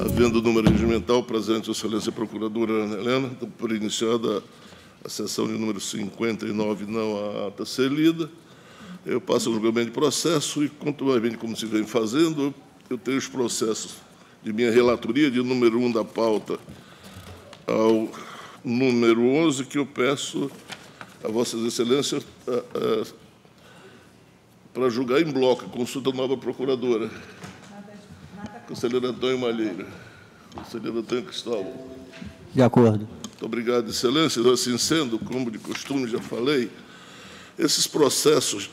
Havendo o número regimental presente, Excelência Procuradora Ana Helena, por iniciada a sessão de número 59, não a ata ser lida. Eu passo ao julgamento de processo e, bem como se vem fazendo, eu tenho os processos de minha relatoria, de número 1 da pauta ao número 11, que eu peço a Vossas Excelências para julgar em bloco. Consulta nova procuradora. Conselheiro Antônio Malheiro. Conselheiro Antônio Cristóvão. De acordo. Muito obrigado, Excelência. Assim sendo, como de costume, já falei, esses processos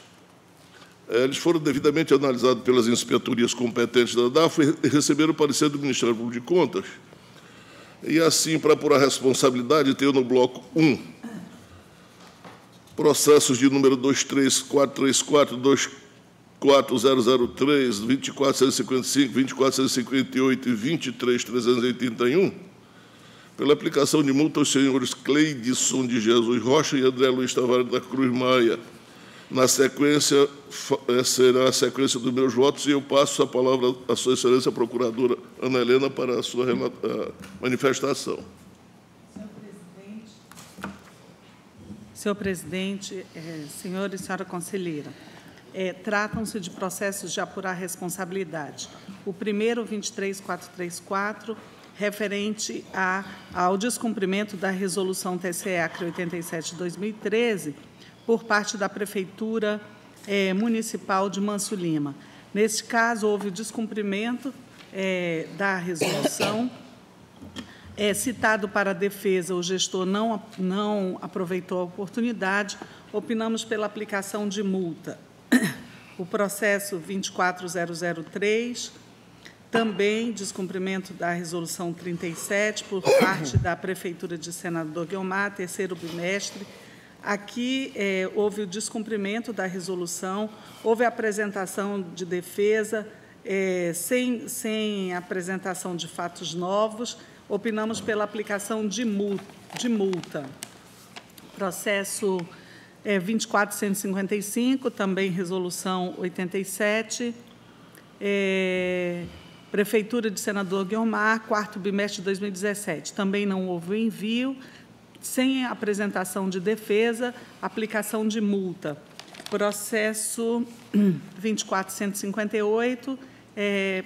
eh, eles foram devidamente analisados pelas inspetorias competentes da DAF e receberam o parecer do Ministério Público de Contas. E assim, para apurar a responsabilidade, tenho no bloco 1 processos de número 23434, 24003, 2455, 2458 e 23381, pela aplicação de multa aos senhores Cleidson de Jesus Rocha e André Luiz Tavares da Cruz Maia, na sequência, eh, será a sequência dos meus votos e eu passo a palavra à Sua Excelência Procuradora Ana Helena para a sua manifestação. Senhor presidente, senhor presidente é, senhor e senhora conselheira, é, tratam-se de processos de apurar responsabilidade. O primeiro, 23434, referente a, ao descumprimento da resolução TCE ACRE 87 de 2013, por parte da Prefeitura é, Municipal de Manso Lima. Neste caso, houve o descumprimento é, da resolução. É, citado para a defesa, o gestor não, não aproveitou a oportunidade, opinamos pela aplicação de multa. O processo 24003, também descumprimento da resolução 37 por parte da Prefeitura de Senador Guilmar, terceiro bimestre, Aqui é, houve o descumprimento da resolução, houve apresentação de defesa, é, sem, sem apresentação de fatos novos, opinamos pela aplicação de multa. Processo é, 2455, também resolução 87. É, Prefeitura de Senador Guilmar, quarto bimestre de 2017. Também não houve envio sem apresentação de defesa, aplicação de multa. Processo 2458, é,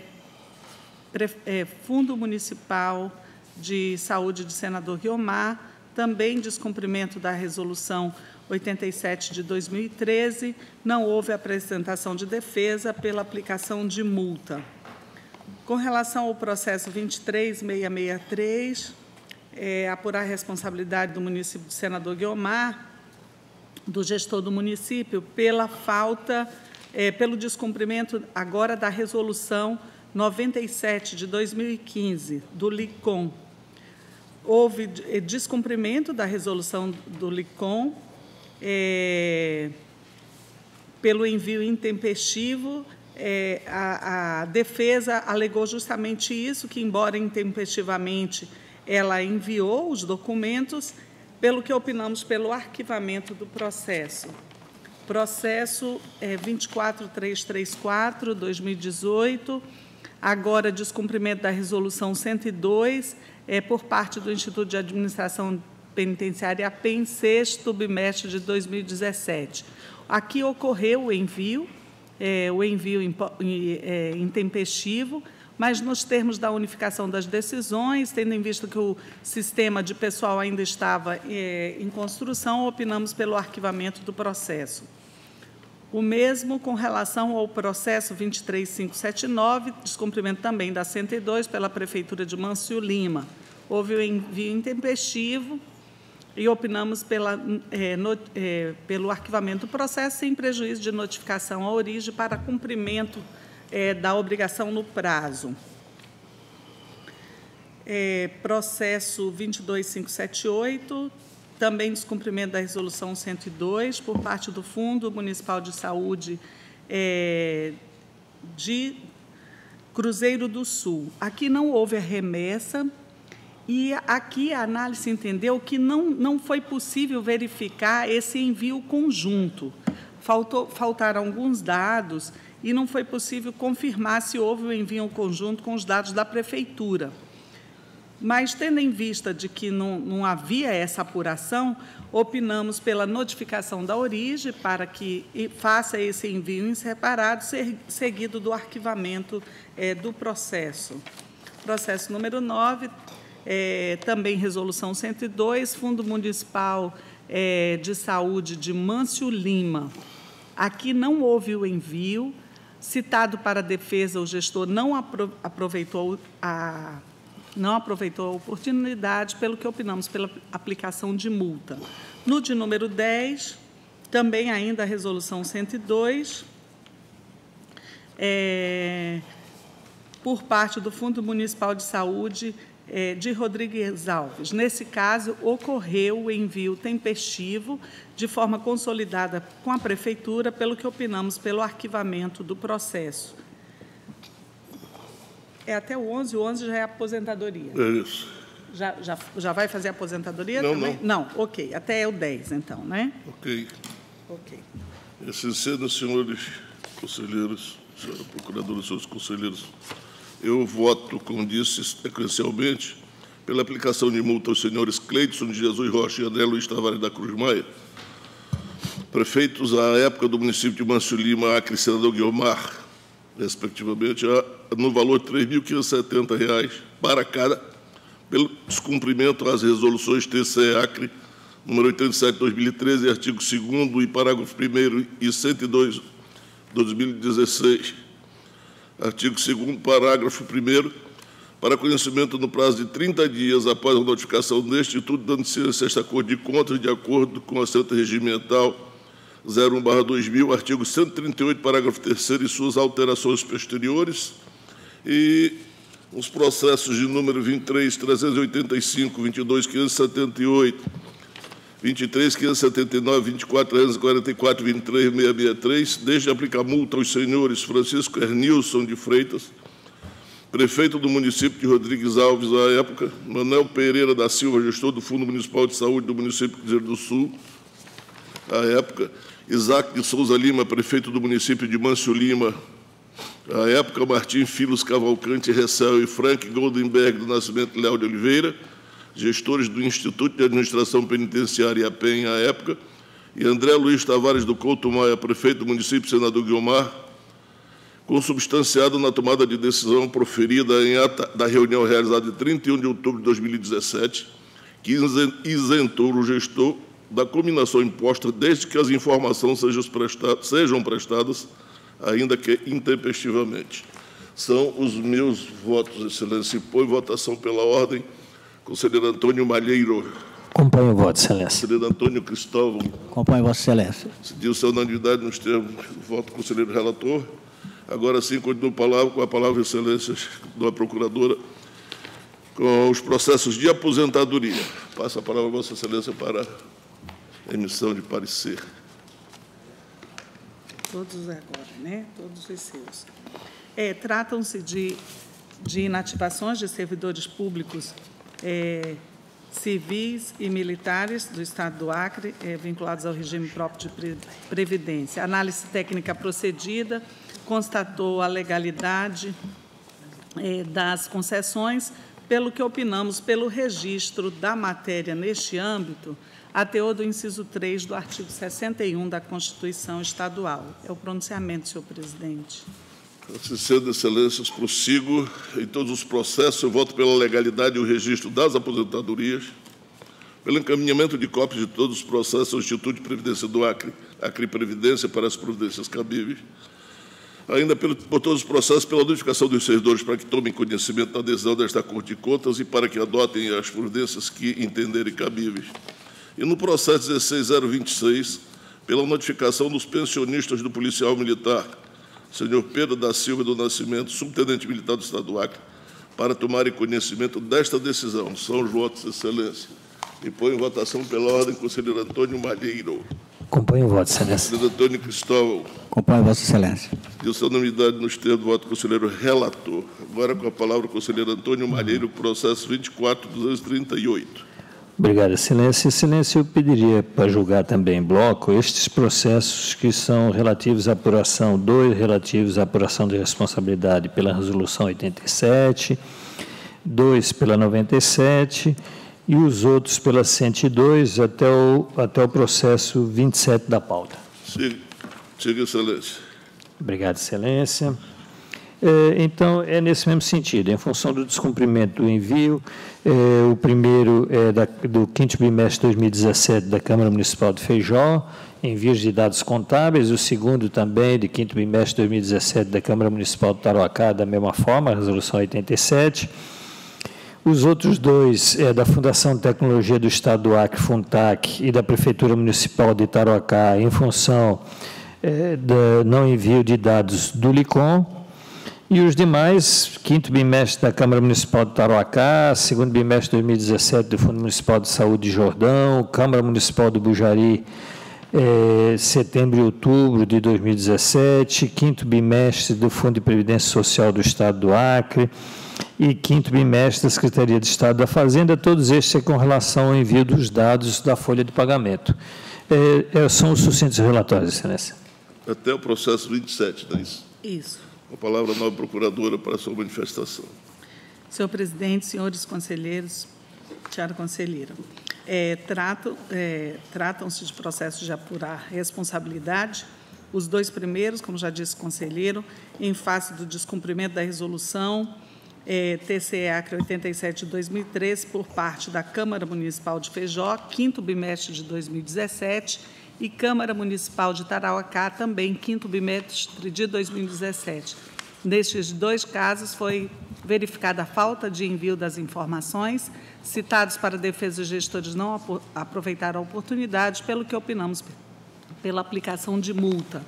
é, Fundo Municipal de Saúde de Senador Guiomar, também descumprimento da resolução 87 de 2013, não houve apresentação de defesa pela aplicação de multa. Com relação ao processo 23663, é, apurar a responsabilidade do município do senador Guiomar, do gestor do município, pela falta, é, pelo descumprimento agora da resolução 97 de 2015 do LICOM. Houve é, descumprimento da resolução do LICOM é, pelo envio intempestivo. É, a, a defesa alegou justamente isso, que, embora intempestivamente ela enviou os documentos, pelo que opinamos pelo arquivamento do processo. Processo é, 24334, 2018, agora descumprimento da resolução 102, é, por parte do Instituto de Administração Penitenciária APEN, sexto bimestre de 2017. Aqui ocorreu o envio, é, o envio é, intempestivo, mas nos termos da unificação das decisões, tendo em vista que o sistema de pessoal ainda estava é, em construção, opinamos pelo arquivamento do processo. O mesmo com relação ao processo 23579, descumprimento também da 102 pela Prefeitura de Mancio Lima. Houve o envio intempestivo e opinamos pela, é, no, é, pelo arquivamento do processo sem prejuízo de notificação à origem para cumprimento é, da obrigação no prazo. É, processo 22578, também descumprimento da resolução 102 por parte do Fundo Municipal de Saúde é, de Cruzeiro do Sul. Aqui não houve a remessa E aqui a análise entendeu que não, não foi possível verificar esse envio conjunto. Faltou, faltaram alguns dados e não foi possível confirmar se houve o envio conjunto com os dados da Prefeitura. Mas, tendo em vista de que não, não havia essa apuração, opinamos pela notificação da origem para que faça esse envio em separado, seguido do arquivamento é, do processo. Processo número 9, é, também resolução 102, Fundo Municipal é, de Saúde de Mâncio Lima. Aqui não houve o envio, citado para defesa, o gestor não aproveitou a não aproveitou a oportunidade, pelo que opinamos pela aplicação de multa. No de número 10, também ainda a resolução 102, é, por parte do Fundo Municipal de Saúde é, de Rodrigues Alves. Nesse caso, ocorreu o envio tempestivo de forma consolidada com a Prefeitura, pelo que opinamos pelo arquivamento do processo. É até o 11, o 11 já é aposentadoria. É isso. Já, já, já vai fazer aposentadoria não, também? Não, não. ok. Até é o 10, então, né? Ok. Ok. Sendo, senhores conselheiros, senhora procuradora, senhores conselheiros, eu voto, como disse, sequencialmente, pela aplicação de multa aos senhores Cleidson de Jesus Rocha e André Luiz Tavares da Cruz Maia, prefeitos à época do município de Mancio Lima, Acre Senador Guilmar, respectivamente, no valor de R$ 3.570 para cada, pelo descumprimento às resoluções TCE Acre, número 87 de 2013, artigo 2 e parágrafo 1 e 102 de 2016. Artigo 2 parágrafo 1 para conhecimento no prazo de 30 dias após a notificação do Instituto, dando ciência a esta Cor de Contas, de acordo com a Santa Regimental 01/2000, artigo 138, parágrafo 3 e suas alterações posteriores, e os processos de número 23, 385, 22, 578, 23, 579, 24, 344, 23, 663, desde aplicar multa aos senhores Francisco Ernilson de Freitas, prefeito do município de Rodrigues Alves à época, Manuel Pereira da Silva, gestor do Fundo Municipal de Saúde do município de Cruzeiro do Sul, à época, Isaac de Souza Lima, prefeito do município de Mâncio Lima, à época, Martim Filos Cavalcante Recel e Frank Goldenberg do Nascimento Léo de Oliveira, gestores do Instituto de Administração Penitenciária APEN à época, e André Luiz Tavares do Couto Maia, prefeito do município Senador Guilmar, consubstanciado na tomada de decisão proferida em ata da reunião realizada em 31 de outubro de 2017, que isentou o gestor da combinação imposta, desde que as informações sejam prestadas, sejam prestadas ainda que intempestivamente. São os meus votos, Excelência. Põe votação pela ordem. Conselheiro Antônio Malheiro. Acompanho o voto, Excelência. Conselheiro Antônio Cristóvão. Acompanho Vossa Excelência. Decidiu-se a unanimidade nos termos do voto do conselheiro relator. Agora sim, continuo a palavra, com a palavra, Excelência, da Procuradora, com os processos de aposentadoria. Passa a palavra, Vossa Excelência, para emissão de parecer. Todos agora, né? Todos os seus. É, Tratam-se de, de inativações de servidores públicos é, civis e militares do Estado do Acre, é, vinculados ao regime próprio de previdência. Análise técnica procedida constatou a legalidade é, das concessões, pelo que opinamos pelo registro da matéria neste âmbito, a teor do inciso 3 do artigo 61 da Constituição Estadual. É o pronunciamento, senhor presidente. Sendo, excelências, prossigo em todos os processos. Eu voto pela legalidade e o registro das aposentadorias, pelo encaminhamento de cópias de todos os processos ao Instituto de Previdência do Acre, Acre Previdência, para as providências cabíveis, ainda pelo, por todos os processos, pela notificação dos servidores para que tomem conhecimento da decisão desta Corte de Contas e para que adotem as providências que entenderem cabíveis e no processo 16026, pela notificação dos pensionistas do policial militar, senhor Pedro da Silva do Nascimento, subtenente militar do Estado do Acre, para tomarem conhecimento desta decisão. São os votos, excelência. E põe em votação pela ordem, conselheiro Antônio Malheiro. Acompanho o voto, Excelência. Conselheiro Antônio Cristóvão. Acompanho Vossa Excelência. Deu-se unanimidade nos termos do voto conselheiro relator. Agora com a palavra o conselheiro Antônio Malheiro, processo 24238. Obrigado, Excelência. Excelência, eu pediria para julgar também em bloco estes processos que são relativos à apuração, dois relativos à apuração de responsabilidade pela Resolução 87, dois pela 97 e os outros pela 102 até o, até o processo 27 da pauta. Siga, siga excelência. Obrigado, Excelência. É, Então, é nesse mesmo sentido, em função do descumprimento do envio, é, o primeiro é da, do quinto bimestre de 2017 da Câmara Municipal de Feijó, envios de dados contábeis, o segundo também de quinto bimestre de 2017 da Câmara Municipal de Tarouacá, da mesma forma, resolução 87. Os outros dois é da Fundação de Tecnologia do Estado do Acre, FUNTAC, e da Prefeitura Municipal de Tarouacá, em função é, do não envio de dados do LICOM, e os demais, quinto bimestre da Câmara Municipal de Tarouacá, segundo bimestre de 2017 do Fundo Municipal de Saúde de Jordão, Câmara Municipal do Bujari, eh, setembro e outubro de 2017, quinto bimestre do Fundo de Previdência Social do Estado do Acre e quinto bimestre da Secretaria de Estado da Fazenda, todos estes é com relação ao envio dos dados da folha de pagamento. Eh, são os sucintos relatórios, Excelência. Até o processo 27, não é isso? Isso. A palavra a nova procuradora para a sua manifestação. Senhor presidente, senhores conselheiros, senhora conselheira, é, é, tratam-se de processos de apurar responsabilidade. Os dois primeiros, como já disse o conselheiro, em face do descumprimento da resolução é, TCE Acre 87 de 2013 por parte da Câmara Municipal de Feijó, quinto bimestre de 2017, e Câmara Municipal de Tarauacá, também quinto bimestre de 2017. Nestes dois casos, foi verificada a falta de envio das informações. Citados para defesa, os gestores não apro- aproveitaram a oportunidade, pelo que opinamos pela aplicação de multa.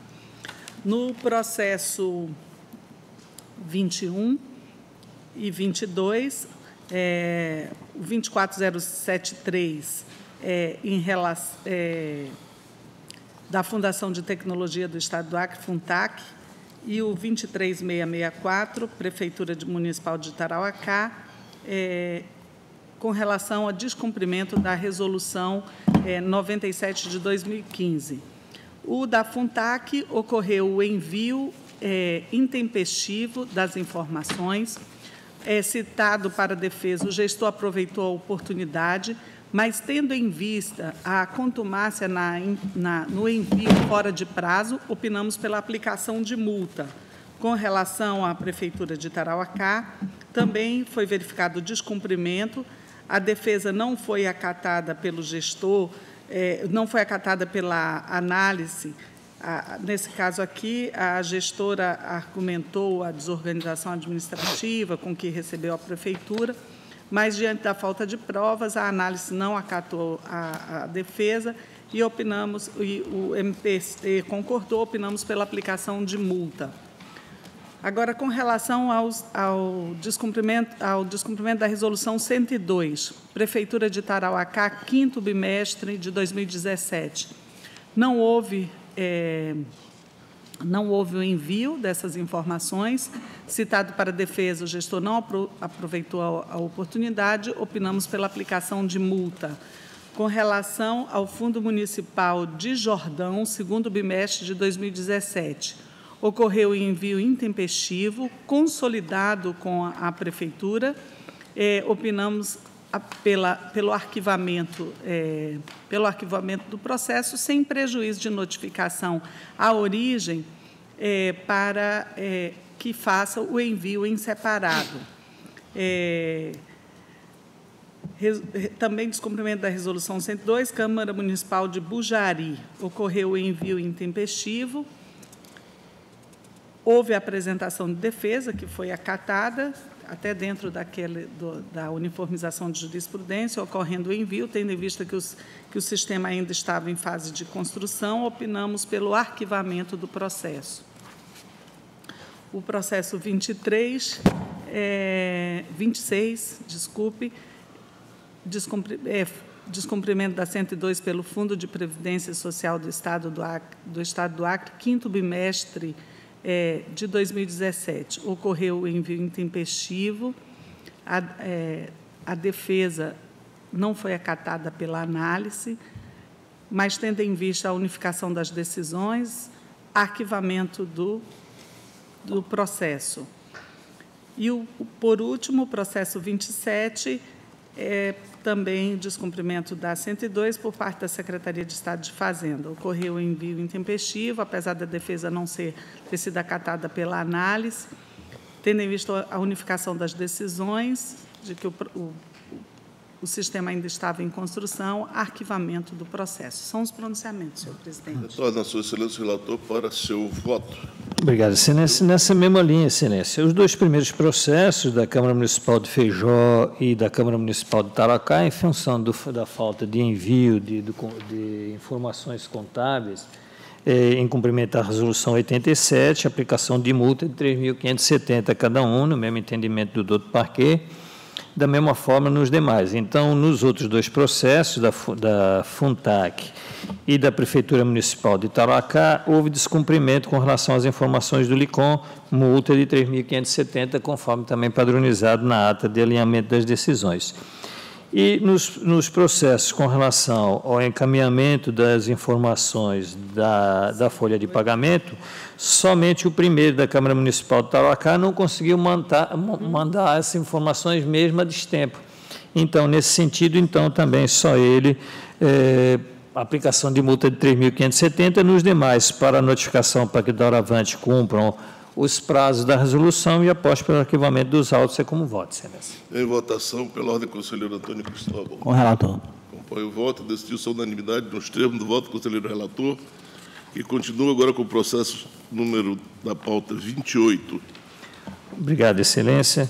No processo 21 e 22, é, o 24073 é, em relação é, da Fundação de Tecnologia do Estado do Acre, FUNTAC, e o 23664, Prefeitura Municipal de Tarauacá, é, com relação ao descumprimento da Resolução é, 97 de 2015. O da FUNTAC ocorreu o envio é, intempestivo das informações. É citado para defesa, o gestor aproveitou a oportunidade, mas tendo em vista a contumácia na, na, no envio fora de prazo, opinamos pela aplicação de multa. Com relação à Prefeitura de Tarauacá, também foi verificado descumprimento, a defesa não foi acatada pelo gestor, eh, não foi acatada pela análise. A- nesse caso aqui, a gestora argumentou a desorganização administrativa com que recebeu a prefeitura, mas, diante da falta de provas, a análise não acatou a, a defesa e opinamos, e o MPC concordou, opinamos pela aplicação de multa. Agora, com relação aos, ao, descumprimento, ao descumprimento da Resolução 102, Prefeitura de Tarauacá, quinto bimestre de 2017, não houve, eh, não houve o envio dessas informações. Citado para defesa, o gestor não apro- aproveitou a, oportunidade, opinamos pela aplicação de multa. Com relação ao Fundo Municipal de Jordão, segundo bimestre de 2017, ocorreu o envio intempestivo, consolidado com a, Prefeitura. Eh, opinamos pela, pelo, arquivamento, eh, pelo arquivamento do processo, sem prejuízo de notificação à origem, eh, para eh, que faça o envio em separado. Eh, Res- re- Também descumprimento da Resolução 102, Câmara Municipal de Bujari. Ocorreu o envio intempestivo. Houve a apresentação de defesa, que foi acatada, até dentro daquele, do- da uniformização de jurisprudência, ocorrendo o envio, tendo em vista que, os, que o sistema ainda estava em fase de construção, opinamos pelo arquivamento do processo. O processo 23, é, 26, desculpe, descumpri- é, descumprimento da 102 pelo Fundo de Previdência Social do Estado do Acre, do Estado do Acre quinto bimestre é, de 2017. Ocorreu o envio intempestivo, a, é, a defesa não foi acatada pela análise, mas tendo em vista a unificação das decisões, arquivamento do, do processo. E, o, por último, o processo 27, é, também descumprimento da 102 por parte da Secretaria de Estado de Fazenda. Ocorreu o envio intempestivo, apesar da defesa não ser, ter sido acatada pela análise, tendo em vista a unificação das decisões, de que o, o o sistema ainda estava em construção, arquivamento do processo. São os pronunciamentos, senhor presidente. Retorno a sua excelência relator para seu voto. Obrigado, excelência. Nessa mesma linha, excelência, os dois primeiros processos da Câmara Municipal de Feijó e da Câmara Municipal de Taracá, em função do, da falta de envio de, de, informações contábeis, eh, em cumprimento da resolução 87, aplicação de multa de 3.570 cada um, no mesmo entendimento do doutor Parquet, da mesma forma nos demais. Então, nos outros dois processos, da, da FUNTAC e da Prefeitura Municipal de Tarauacá, houve descumprimento com relação às informações do LICOM, multa de 3.570, conforme também padronizado na ata de alinhamento das decisões. E nos, nos, processos com relação ao encaminhamento das informações da, da folha de pagamento, somente o primeiro da Câmara Municipal de Tarauacá não conseguiu mandar, mandar essas informações mesmo a destempo. Então, nesse sentido, então, também só ele, é, aplicação de multa de 3.570, nos demais, para notificação para que doravante cumpram os prazos da resolução e após pelo arquivamento dos autos é como voto, excelência. Em votação, pela ordem, conselheiro Antônio Cristóvão. Com o relator. Acompanho o voto, decidiu-se a unanimidade nos termos do voto, conselheiro relator, e continua agora com o processo número da pauta 28. Obrigado, excelência.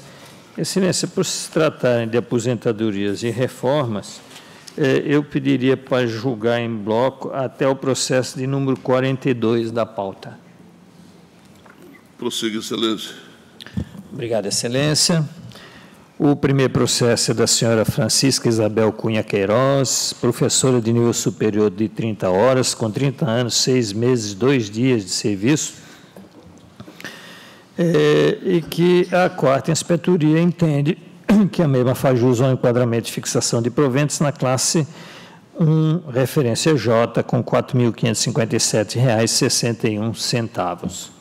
Excelência, por se tratarem de aposentadorias e reformas, eh, eu pediria para julgar em bloco até o processo de número 42 da pauta. Prossiga, excelência. Obrigado, excelência. O primeiro processo é da senhora Francisca Isabel Cunha Queiroz, professora de nível superior de 30 horas, com 30 anos, 6 meses, 2 dias de serviço, é, e que a quarta inspetoria entende que a mesma faz jus ao enquadramento de fixação de proventos na classe 1, referência J, com R$ 4.557,61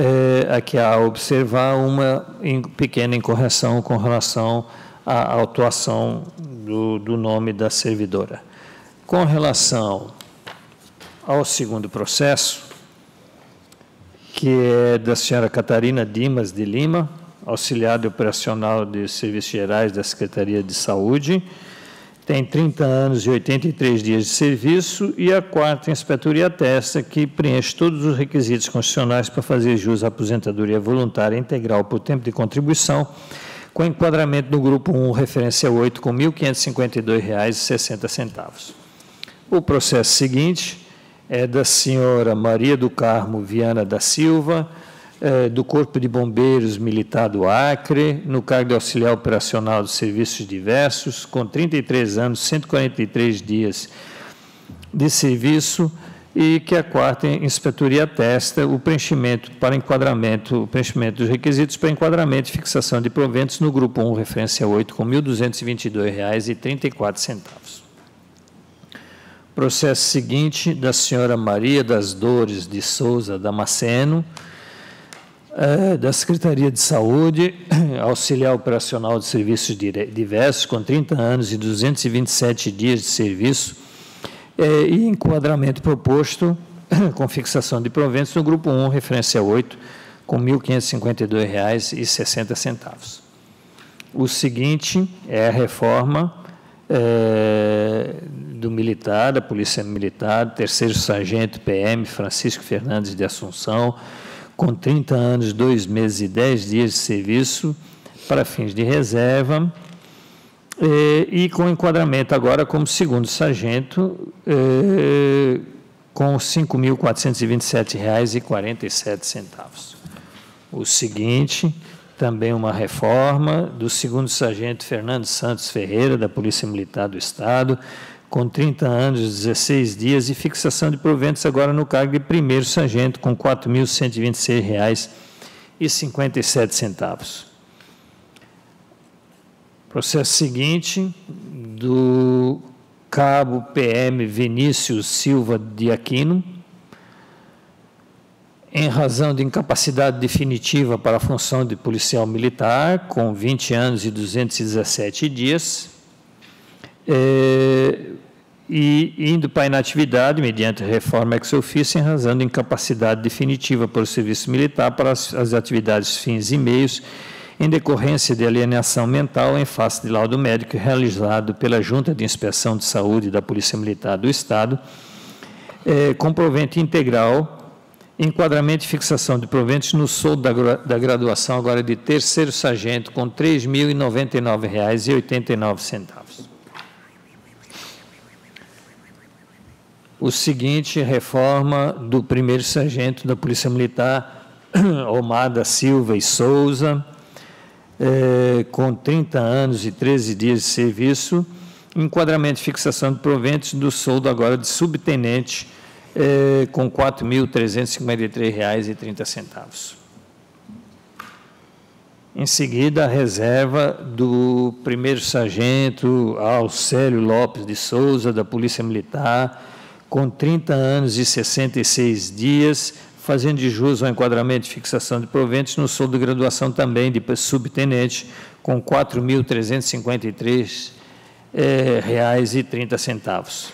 é, aqui a observar uma pequena incorreção com relação à autuação do, do nome da servidora. Com relação ao segundo processo, que é da senhora Catarina Dimas de Lima, auxiliar operacional de Serviços Gerais da Secretaria de Saúde, tem 30 anos e 83 dias de serviço, e a quarta inspetoria atesta que preenche todos os requisitos constitucionais para fazer jus à aposentadoria voluntária integral por tempo de contribuição, com enquadramento no grupo 1, referência 8, com R$ 1.552,60. O processo seguinte é da senhora Maria do Carmo Viana da Silva, é, do Corpo de Bombeiros Militar do Acre, no cargo de auxiliar operacional de serviços diversos, com 33 anos, 143 dias de serviço, e que a quarta inspetoria atesta o preenchimento para enquadramento, o preenchimento dos requisitos para enquadramento e fixação de proventos no grupo 1, referência 8, com R$ 1.222,34. Processo seguinte da senhora Maria das Dores de Souza Damasceno, é, da Secretaria de Saúde, auxiliar operacional de serviços diversos, com 30 anos e 227 dias de serviço, é, e enquadramento proposto com fixação de proventos no grupo 1, referência 8, com R$ 1.552,60. O seguinte é a reforma é, do militar, da Polícia Militar, terceiro sargento PM Francisco Fernandes de Assunção, com 30 anos, 2 meses e 10 dias de serviço para fins de reserva, eh, e com enquadramento agora como segundo sargento, eh, com R$ 5.427,47. O seguinte também uma reforma do segundo sargento Fernando Santos Ferreira, da Polícia Militar do Estado, com 30 anos, 16 dias, e fixação de proventos agora no cargo de primeiro sargento, com R$ 4.126,57. Processo seguinte, do cabo PM Vinícius Silva de Aquino, em razão de incapacidade definitiva para a função de policial militar, com 20 anos e 217 dias, é, e indo para a inatividade, mediante reforma ex officio, de incapacidade definitiva para o serviço militar para as, as atividades fins e meios, em decorrência de alienação mental em face de laudo médico realizado pela Junta de Inspeção de Saúde da Polícia Militar do Estado, é, com provento integral, enquadramento e fixação de proventos no soldo da, da graduação agora de terceiro sargento, com R$ 3.099,89. O seguinte, reforma do primeiro sargento da Polícia Militar, Omar da Silva e Souza, é, com 30 anos e 13 dias de serviço, enquadramento e fixação de proventos do soldo agora de subtenente, é, com R$ 4.353,30. Em seguida, a reserva do primeiro sargento Alcélio Lopes de Souza, da Polícia Militar, com 30 anos e 66 dias, fazendo de jus ao enquadramento de fixação de proventos no soldo de graduação também de subtenente, com R$ 4.353,30. É, reais e 30 centavos.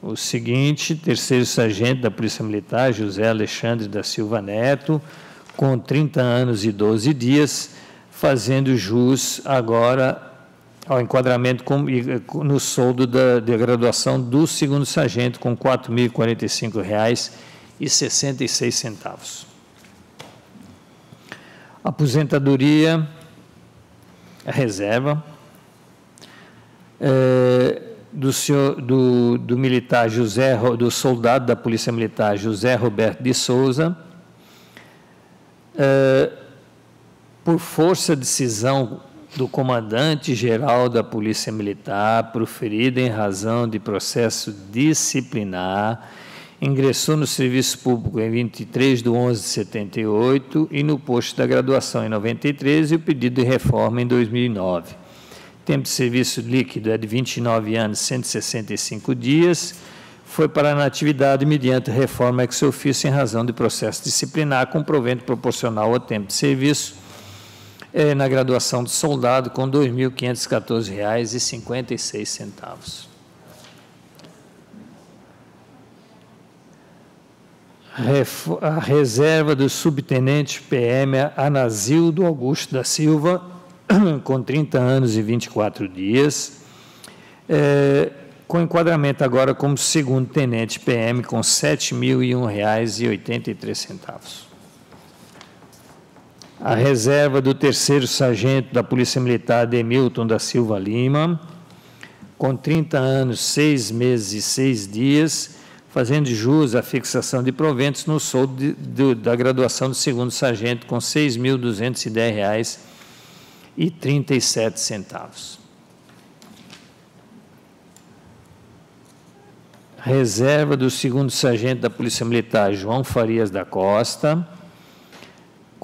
O seguinte, terceiro sargento da Polícia Militar, José Alexandre da Silva Neto, com 30 anos e 12 dias, fazendo jus agora ao enquadramento com, no soldo da, da graduação do segundo sargento, com R$ 4.045,00 e 66 centavos. Aposentadoria, reserva, é, do, senhor, do, do militar José, do soldado da Polícia Militar José Roberto de Souza, é, por força de decisão do comandante-geral da Polícia Militar, proferida em razão de processo disciplinar, ingressou no serviço público em 23 de 11 de 78 e no posto da graduação em 93 e o pedido de reforma em 2009. Tempo de serviço líquido é de 29 anos e 165 dias. Foi para a natividade mediante reforma ex ofício em razão de processo disciplinar com provento proporcional ao tempo de serviço é, na graduação de soldado com R$ 2.514,56 a reserva do subtenente PM Anazildo Augusto da Silva, com 30 anos e 24 dias, é, com enquadramento agora como segundo tenente PM, com R$ 7.001,83. A reserva do terceiro sargento da Polícia Militar, Demilton da Silva Lima, com 30 anos, 6 meses e 6 dias, fazendo jus à fixação de proventos no soldo de, de, da graduação do segundo sargento com R$ 6.210,37. Reserva do segundo sargento da Polícia Militar João Farias da Costa,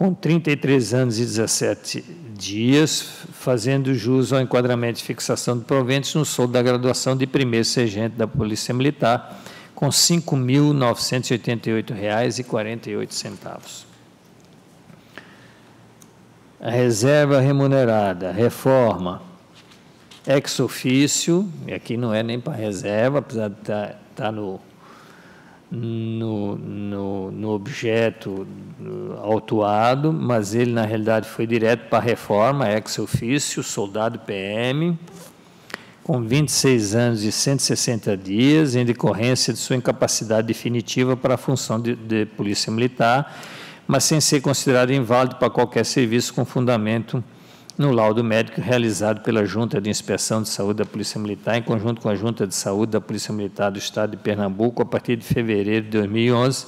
com 33 anos e 17 dias, fazendo jus ao enquadramento de fixação de proventos no soldo da graduação de primeiro sargento da Polícia Militar com R$ 5.988,48. A reserva remunerada, reforma, ex ofício, e aqui não é nem para reserva, apesar de estar, tá, estar tá no, no, no, no, objeto autuado, mas ele, na realidade, foi direto para a reforma, ex ofício, soldado PM, com 26 anos e 160 dias, em decorrência de sua incapacidade definitiva para a função de, de polícia militar, mas sem ser considerado inválido para qualquer serviço com fundamento no laudo médico realizado pela Junta de Inspeção de Saúde da Polícia Militar, em conjunto com a Junta de Saúde da Polícia Militar do Estado de Pernambuco, a partir de fevereiro de 2011,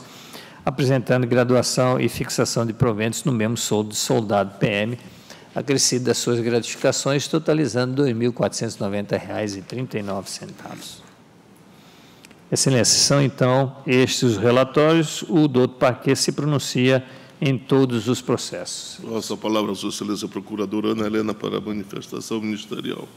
apresentando graduação e fixação de proventos no mesmo soldo de soldado PM, acrescido das suas gratificações, totalizando R$ 2.490,39. Excelência, são então estes os relatórios. O doutor Parquet se pronuncia em todos os processos. Nossa palavra, Sua Excelência Procuradora Ana Helena, para a manifestação ministerial.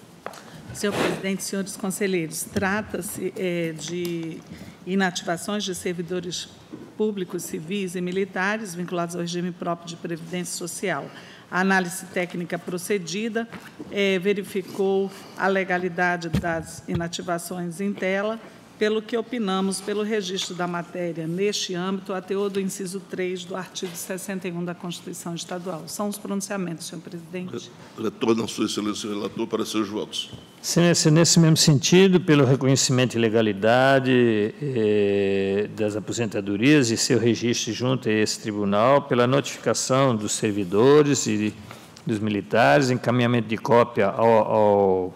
Senhor presidente, senhores conselheiros, trata-se é, de inativações de servidores públicos, civis e militares vinculados ao regime próprio de previdência social. A análise técnica procedida é, verificou a legalidade das inativações em tela pelo que opinamos pelo registro da matéria neste âmbito, a teor do inciso 3 do artigo 61 da Constituição Estadual. São os pronunciamentos, senhor presidente. Retorno a sua excelência relator para seus votos. Excelência, nesse mesmo sentido, pelo reconhecimento de legalidade eh, das aposentadorias e seu registro junto a esse tribunal, pela notificação dos servidores e dos militares, encaminhamento de cópia ao, ao,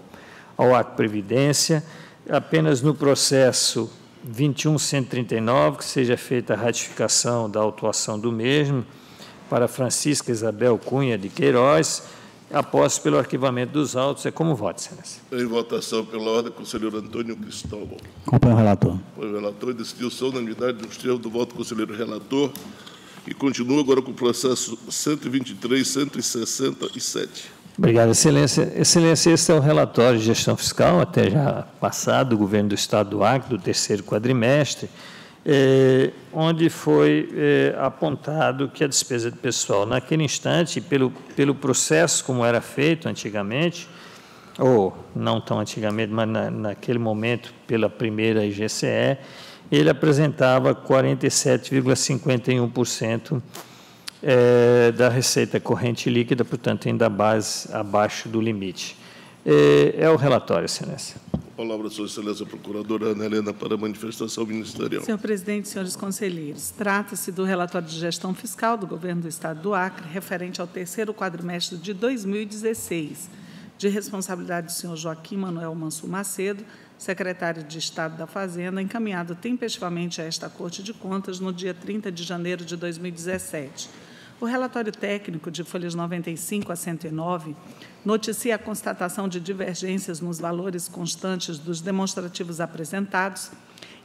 ao Acto Previdência, apenas no processo 21139 que seja feita a ratificação da autuação do mesmo para Francisca Isabel Cunha de Queiroz, após pelo arquivamento dos autos. É como voto, excelência. Em votação pela ordem, conselheiro Antônio Cristóvão. Acompanho o relator. O relator decidiu-se a unanimidade do extremo do voto do conselheiro relator e continua agora com o processo 123, 167. Obrigado, Excelência. Excelência, esse é o relatório de gestão fiscal, até já passado, do governo do Estado do Acre, do terceiro quadrimestre, eh, onde foi eh, apontado que a despesa de pessoal, naquele instante, pelo, pelo processo como era feito antigamente, ou não tão antigamente, mas na, naquele momento, pela primeira IGCE, ele apresentava 47,51% é, da receita corrente líquida, portanto, ainda base abaixo do limite. É, é o relatório, Excelência. A palavra, Sua Excelência Procuradora Ana Helena, para a manifestação ministerial. Senhor presidente, senhores conselheiros, trata-se do relatório de gestão fiscal do Governo do Estado do Acre, referente ao terceiro quadrimestre de 2016, de responsabilidade do senhor Joaquim Manuel Mansur Macedo, secretário de Estado da Fazenda, encaminhado tempestivamente a esta Corte de Contas no dia 30 de janeiro de 2017 o relatório técnico de folhas 95 a 109 noticia a constatação de divergências nos valores constantes dos demonstrativos apresentados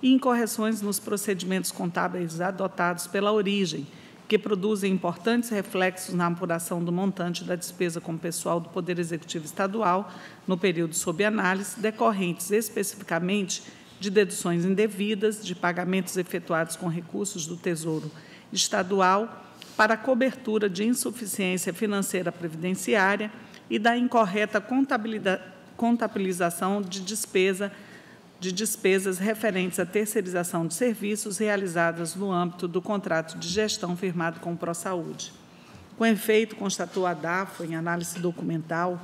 e incorreções nos procedimentos contábeis adotados pela origem, que produzem importantes reflexos na apuração do montante da despesa com pessoal do Poder Executivo Estadual no período sob análise, decorrentes especificamente de deduções indevidas, de pagamentos efetuados com recursos do Tesouro Estadual para a cobertura de insuficiência financeira previdenciária e da incorreta contabilização de despesa de despesas referentes à terceirização de serviços realizadas no âmbito do contrato de gestão firmado com o ProSaúde. Com efeito, constatou a DAFO, em análise documental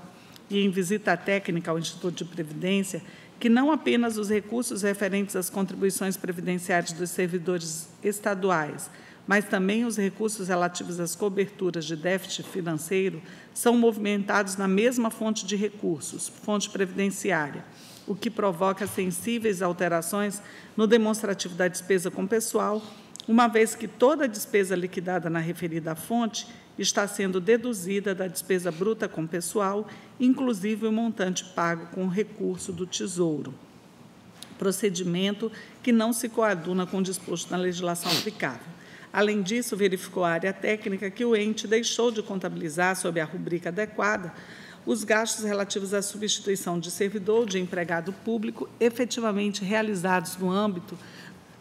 e em visita técnica ao Instituto de Previdência, que não apenas os recursos referentes às contribuições previdenciárias dos servidores estaduais, mas também os recursos relativos às coberturas de déficit financeiro são movimentados na mesma fonte de recursos, fonte previdenciária, o que provoca sensíveis alterações no demonstrativo da despesa com pessoal, uma vez que toda a despesa liquidada na referida fonte está sendo deduzida da despesa bruta com pessoal, inclusive o montante pago com recurso do Tesouro. Procedimento que não se coaduna com o disposto na legislação aplicável. Além disso, verificou a área técnica que o ente deixou de contabilizar, sob a rubrica adequada, os gastos relativos à substituição de servidor de empregado público efetivamente realizados no âmbito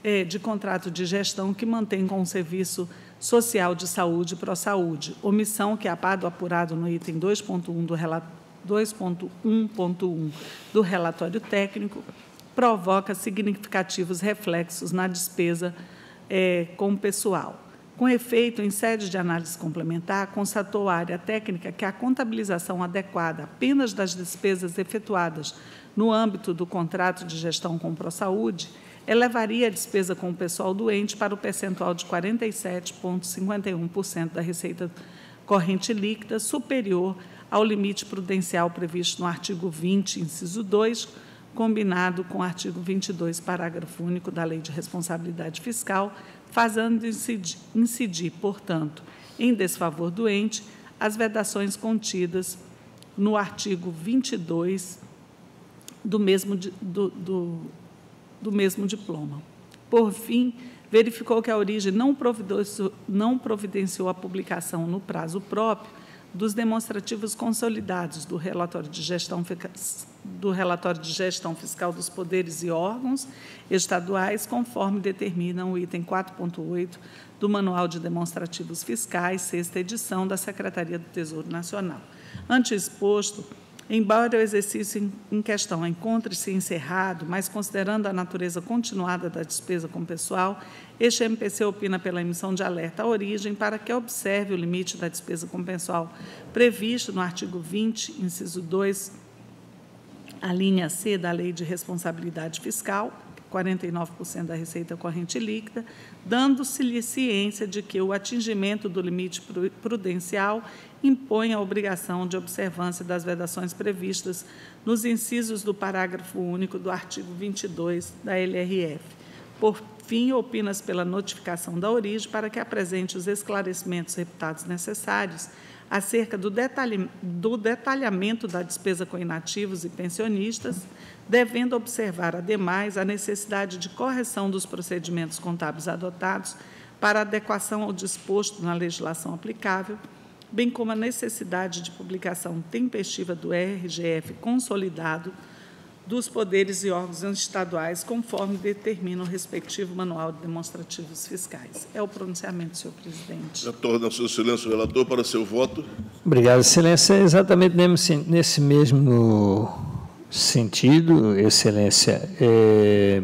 eh, de contrato de gestão que mantém com o Serviço Social de Saúde ProSaúde, omissão que, a par do apurado no item 2.1 do relatório 2.1.1 do relatório técnico, provoca significativos reflexos na despesa é, com o pessoal. Com efeito, em sede de análise complementar, constatou a área técnica que a contabilização adequada apenas das despesas efetuadas no âmbito do contrato de gestão com ProSaúde elevaria a despesa com o pessoal doente para o percentual de 47,51% da receita corrente líquida, superior ao limite prudencial previsto no artigo 20, inciso 2, combinado com o artigo 22, parágrafo único da Lei de Responsabilidade Fiscal, fazendo incidir, incidir, portanto, em desfavor do ente, as vedações contidas no artigo 22 do mesmo, do, do, do mesmo diploma. Por fim, verificou que a origem não providenciou, não providenciou a publicação no prazo próprio dos demonstrativos consolidados do relatório de gestão do relatório de gestão fiscal dos poderes e órgãos estaduais, conforme determina o item 4.8 do Manual de Demonstrativos Fiscais, sexta edição da Secretaria do Tesouro Nacional. Ante exposto, embora o exercício em questão encontre-se encerrado, mas considerando a natureza continuada da despesa com pessoal, este MPC opina pela emissão de alerta à origem para que observe o limite da despesa com pessoal previsto no artigo 20, inciso 2, a linha C da Lei de Responsabilidade Fiscal, 49% da receita corrente líquida, dando-se-lhe ciência de que o atingimento do limite prudencial impõe a obrigação de observância das vedações previstas nos incisos do parágrafo único do artigo 22 da LRF. Por fim, opinas pela notificação da origem para que apresente os esclarecimentos reputados necessários acerca do, detalhe, do detalhamento da despesa com inativos e pensionistas, devendo observar, ademais, a necessidade de correção dos procedimentos contábeis adotados para adequação ao disposto na legislação aplicável, bem como a necessidade de publicação tempestiva do RGF consolidado dos poderes e órgãos estaduais, conforme determina o respectivo Manual de Demonstrativos Fiscais. É o pronunciamento, senhor presidente. Retorna, seu silêncio, relator, para seu voto. Obrigado, excelência. É exatamente nesse mesmo sentido, excelência. É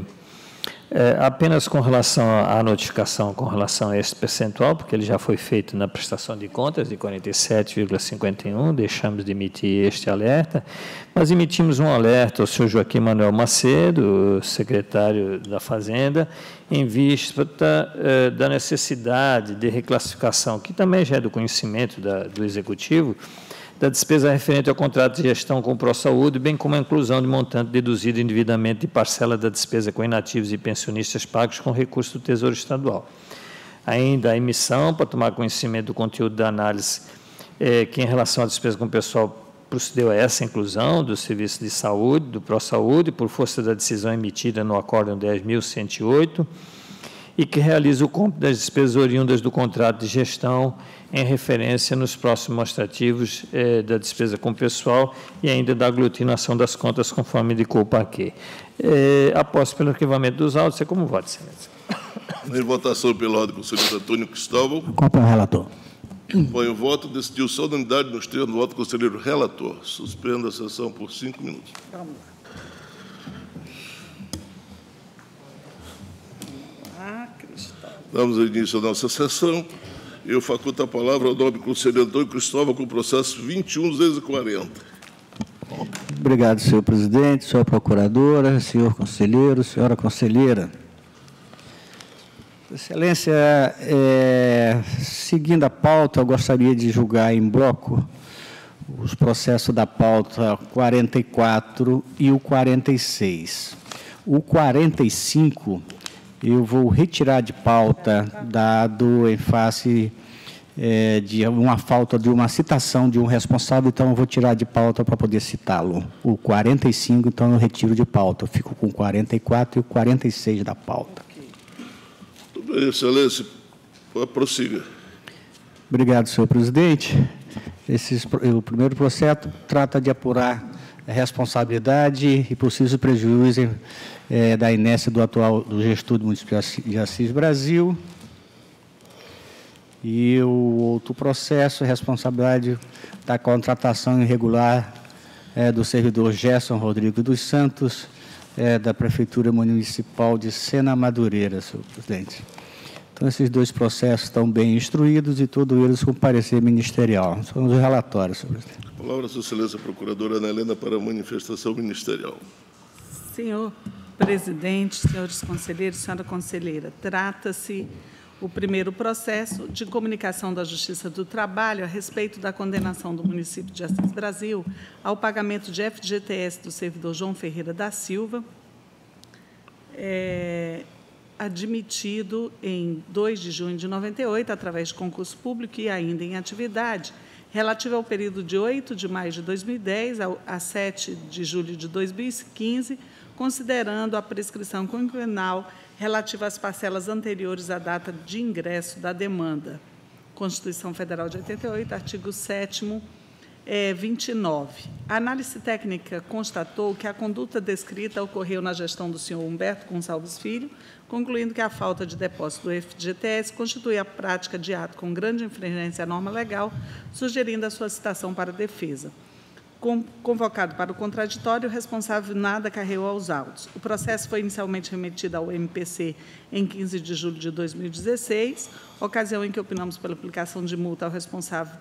é, apenas com relação à notificação com relação a esse percentual, porque ele já foi feito na prestação de contas de 47,51, deixamos de emitir este alerta, mas emitimos um alerta ao senhor Joaquim Manuel Macedo, secretário da Fazenda, em vista é, da necessidade de reclassificação, que também já é do conhecimento da, do Executivo, da despesa referente ao contrato de gestão com o ProSaúde, bem como a inclusão de montante deduzido indevidamente de parcela da despesa com inativos e pensionistas pagos com recurso do Tesouro Estadual. Ainda a emissão, para tomar conhecimento do conteúdo da análise, é, que em relação à despesa com o pessoal procedeu a essa inclusão do serviço de saúde, do ProSaúde, por força da decisão emitida no Acórdão 10.108, e que realiza o cómputo das despesas oriundas do contrato de gestão em referência nos próximos mostrativos eh, da despesa com pessoal e ainda da aglutinação das contas conforme indicou o parquê. Eh, após pelo arquivamento dos autos, é como voto, excelência. Em votação pela ordem do conselheiro Antônio Cristóvão. Acompanho o relator. Põe o voto, decidiu sua unanimidade nos termos do voto do conselheiro relator. Suspenda a sessão por cinco minutos. Vamos lá. Damos início à nossa sessão. Eu faculto a palavra ao nobre conselheiro Antônio Cristóvão com o processo 21.240. Obrigado, senhor presidente, senhora procuradora, senhor conselheiro, senhora conselheira. Excelência, é, seguindo a pauta, eu gostaria de julgar em bloco os processos da pauta 44 e o 46. O 45 eu vou retirar de pauta, dado em face é, de uma falta de uma citação de um responsável, então eu vou tirar de pauta para poder citá-lo. O 45, então eu retiro de pauta. Eu fico com o 44 e o 46 da pauta. Tudo bem, excelência. Prossiga. Obrigado, senhor presidente. Esses, o primeiro processo trata de apurar responsabilidade e possível prejuízo é, da inércia do atual do gestor do município de Assis Brasil. E o outro processo, responsabilidade da contratação irregular é, do servidor Gerson Rodrigo dos Santos, é, da Prefeitura Municipal de Sena Madureira, senhor presidente. Então, esses dois processos estão bem instruídos e todos eles com parecer ministerial. São os relatórios, senhor presidente. A palavra, Sua Excelência Procuradora Ana Helena, para a manifestação ministerial. Senhor presidente, senhores conselheiros, senhora conselheira, trata-se o primeiro processo de comunicação da Justiça do Trabalho a respeito da condenação do município de Assis Brasil ao pagamento de FGTS do servidor João Ferreira da Silva, é, admitido em 2 de junho de 98, através de concurso público e ainda em atividade, relativa ao período de 8 de maio de 2010 a 7 de julho de 2015, considerando a prescrição quinquenal relativa às parcelas anteriores à data de ingresso da demanda. Constituição Federal de 88, artigo 7 é, 29. A análise técnica constatou que a conduta descrita ocorreu na gestão do senhor Humberto Gonçalves Filho, concluindo que a falta de depósito do FGTS constitui a prática de ato com grande infringência à norma legal, sugerindo a sua citação para defesa. Convocado para o contraditório, o responsável nada carregou aos autos. O processo foi inicialmente remetido ao MPC em 15 de julho de 2016, ocasião em que opinamos pela aplicação de multa ao responsável,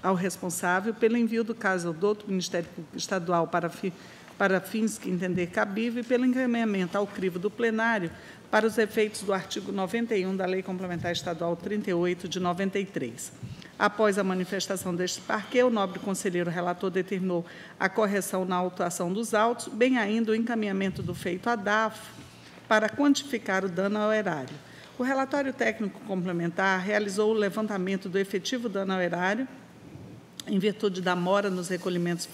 ao responsável pelo envio do caso ao douto Ministério Público Estadual para, fi, para fins que entender cabível e pelo encaminhamento ao crivo do plenário para os efeitos do artigo 91 da Lei Complementar Estadual 38 de 93. Após a manifestação deste parque, o nobre conselheiro relator determinou a correção na autuação dos autos, bem ainda o encaminhamento do feito à DAF para quantificar o dano ao erário. O relatório técnico complementar realizou o levantamento do efetivo dano ao erário em virtude da mora nos recolhimentos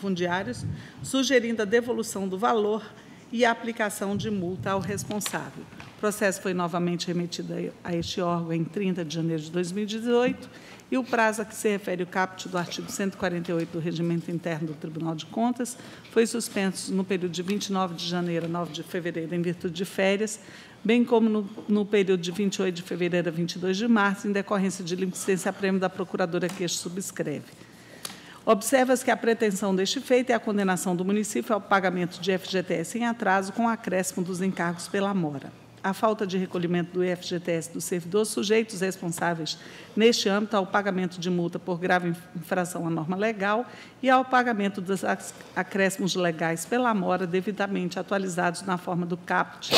fundiários, sugerindo a devolução do valor e a aplicação de multa ao responsável. O processo foi novamente remetido a este órgão em 30 de janeiro de 2018 e o prazo a que se refere o caput do artigo 148 do Regimento Interno do Tribunal de Contas foi suspenso no período de 29 de janeiro a 9 de fevereiro, em virtude de férias, bem como no, no período de 28 de fevereiro a 22 de março, em decorrência de licença prêmio da procuradora que este subscreve. Observa-se que a pretensão deste feito é a condenação do município ao pagamento de FGTS em atraso com acréscimo dos encargos pela mora a falta de recolhimento do FGTS dos servidores sujeitos responsáveis neste âmbito ao pagamento de multa por grave infração à norma legal e ao pagamento dos acréscimos legais pela mora devidamente atualizados na forma do caput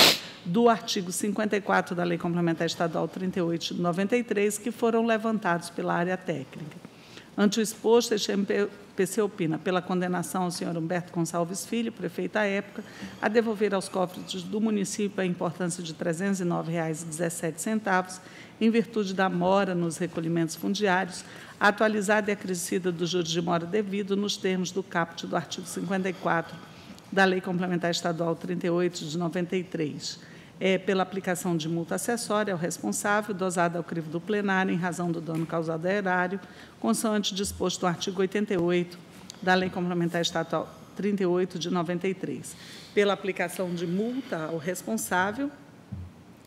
do artigo 54 da Lei Complementar Estadual 38 de 93, que foram levantados pela área técnica. Ante o exposto, este PC opina pela condenação ao senhor Humberto Gonçalves Filho, prefeito à época, a devolver aos cofres do município a importância de R$ 309,17, em virtude da mora nos recolhimentos fundiários, atualizada e acrescida dos juros de mora devido nos termos do caput do artigo 54 da Lei Complementar Estadual 38 de 93 é, pela aplicação de multa acessória ao responsável, dosada ao crivo do plenário, em razão do dano causado a erário, consoante disposto no artigo 88 da Lei Complementar Estatal 38 de 93, pela aplicação de multa ao responsável,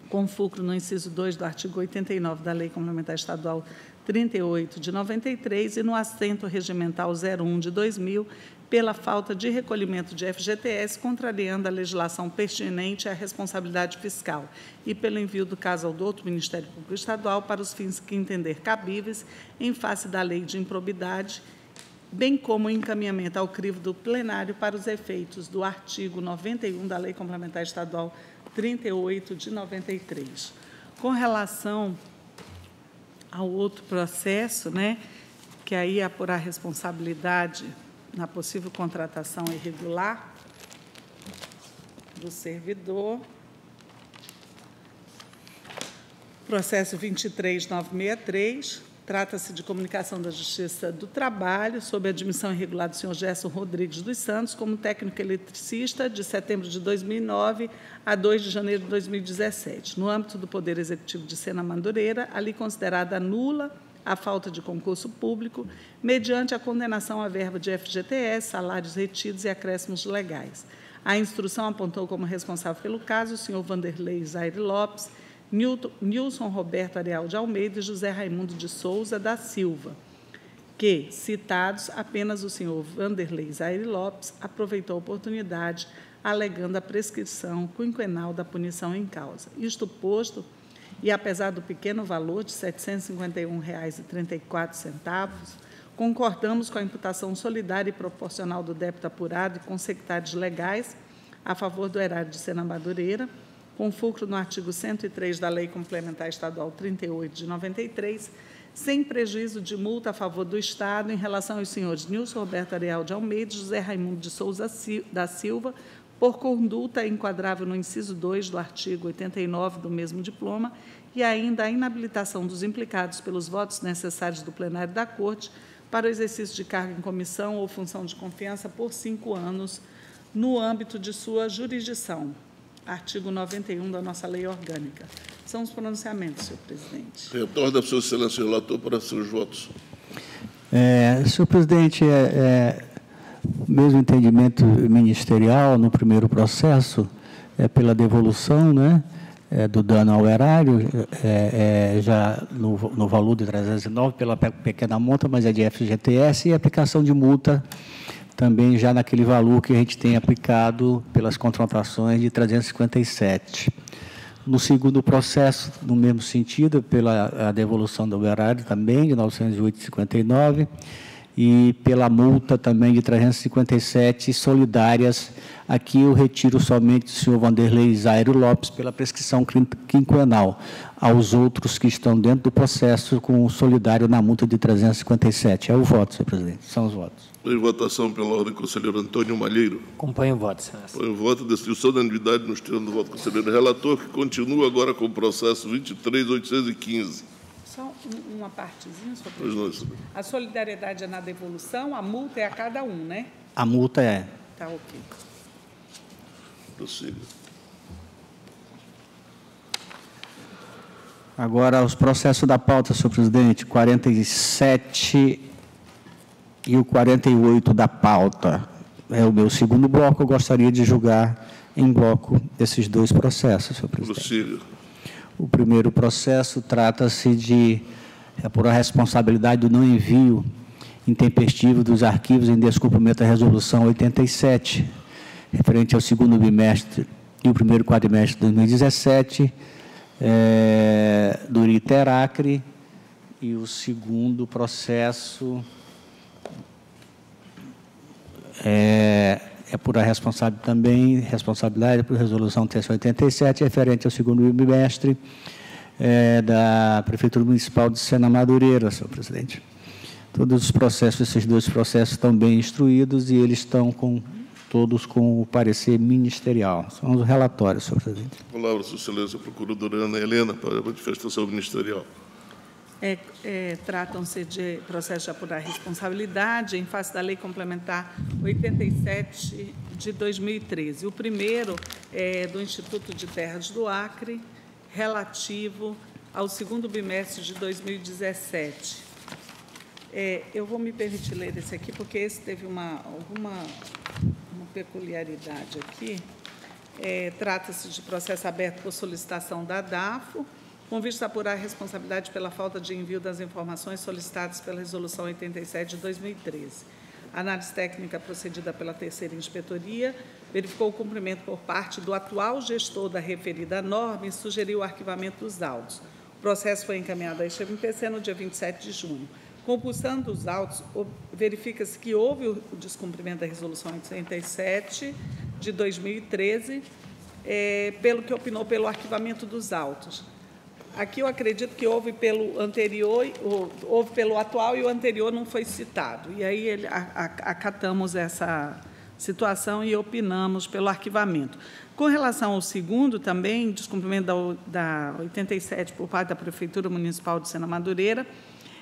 com fulcro no inciso 2 do artigo 89 da Lei Complementar Estadual 38 de 93 e no assento regimental 01 de 2000, pela falta de recolhimento de FGTS, contrariando a legislação pertinente à responsabilidade fiscal, e pelo envio do caso ao douto Ministério Público Estadual para os fins que entender cabíveis em face da lei de improbidade, bem como o encaminhamento ao crivo do plenário para os efeitos do artigo 91 da Lei Complementar Estadual 38 de 93. Com relação ao outro processo, né, que aí é apurar responsabilidade na possível contratação irregular do servidor. Processo 23963, trata-se de comunicação da Justiça do Trabalho sobre a admissão irregular do senhor Gerson Rodrigues dos Santos como técnico eletricista de setembro de 2009 a 2 de janeiro de 2017, no âmbito do Poder Executivo de Sena Madureira, ali considerada nula a falta de concurso público, mediante a condenação à verba de FGTS, salários retidos e acréscimos legais. A instrução apontou como responsável pelo caso o senhor Vanderlei Zaire Lopes, Newton, Nilson Roberto Areal de Almeida e José Raimundo de Souza da Silva, que, citados, apenas o senhor Vanderlei Zaire Lopes aproveitou a oportunidade, alegando a prescrição quinquenal da punição em causa. Isto posto, e apesar do pequeno valor de R$ 751,34, concordamos com a imputação solidária e proporcional do débito apurado e com sectários legais a favor do erário de Sena Madureira, com fulcro no artigo 103 da Lei Complementar Estadual 38 de 93, sem prejuízo de multa a favor do Estado em relação aos senhores Nilson Roberto Areal de Almeida e José Raimundo de Souza da Silva, por conduta enquadrável no inciso 2 do artigo 89 do mesmo diploma, e ainda a inabilitação dos implicados pelos votos necessários do plenário da Corte para o exercício de cargo em comissão ou função de confiança por cinco anos no âmbito de sua jurisdição. Artigo 91 da nossa lei orgânica. São os pronunciamentos, senhor presidente. Retorna, Sua Excelência, relator, para seus votos. É, senhor presidente, é, é, mesmo entendimento ministerial no primeiro processo, é pela devolução né, é, do dano ao erário, é, é, já no, no, valor de 309 pela pequena monta, mas é de FGTS, e aplicação de multa também já naquele valor que a gente tem aplicado pelas contratações de 357. No segundo processo, no mesmo sentido, pela devolução do erário também, de 908,59, e pela multa também de 357 solidárias. Aqui eu retiro somente o senhor Vanderlei Zairo Lopes pela prescrição quinquenal. Aos outros que estão dentro do processo com o solidário na multa de 357. É o voto, senhor presidente. São os votos. Em votação pela ordem, conselheiro Antônio Malheiro. Acompanho o voto, senhor. Acompanho o voto. Destruição da unidade nos termos do voto, conselheiro relator, que continua agora com o processo 23.815. Só uma partezinha, senhor presidente. A solidariedade é na devolução, a multa é a cada um, né? A multa é. Tá ok. Prossiga. Agora, os processos da pauta, senhor presidente, 47 e o 48 da pauta. É o meu segundo bloco, eu gostaria de julgar em bloco esses dois processos, senhor presidente. Prossiga. O primeiro processo trata-se de é por a responsabilidade do não envio intempestivo dos arquivos em descumprimento da resolução 87, referente ao segundo bimestre e o primeiro quadrimestre de 2017, é, do Iteracre, e o segundo processo é, é por a responsável também, responsabilidade por resolução TC 87, referente ao segundo bimestre é, da Prefeitura Municipal de Sena Madureira, senhor presidente. Todos os processos, esses dois processos estão bem instruídos e eles estão com todos com o parecer ministerial. São os relatórios, senhor presidente. Palavra, sua excelência, procuradora Ana Helena, para a manifestação ministerial. É, é, Tratam-se de processo de apurar responsabilidade em face da Lei Complementar 87 de 2013. O primeiro é do Instituto de Terras do Acre, relativo ao segundo bimestre de 2017. É, eu vou me permitir ler esse aqui, porque esse teve uma, alguma uma peculiaridade aqui. É, Trata-se de processo aberto por solicitação da DAFO, com vista a apurar a responsabilidade pela falta de envio das informações solicitadas pela Resolução 87 de 2013. A análise técnica procedida pela terceira inspetoria verificou o cumprimento por parte do atual gestor da referida norma e sugeriu o arquivamento dos autos. O processo foi encaminhado à XMPC no dia 27 de junho. Compulsando os autos, verifica-se que houve o descumprimento da Resolução 87 de 2013, é, pelo que opinou pelo arquivamento dos autos. Aqui eu acredito que houve pelo anterior, houve pelo atual e o anterior não foi citado. E aí ele, acatamos essa situação e opinamos pelo arquivamento. Com relação ao segundo, também, descumprimento da, da 87 por parte da Prefeitura Municipal de Sena Madureira,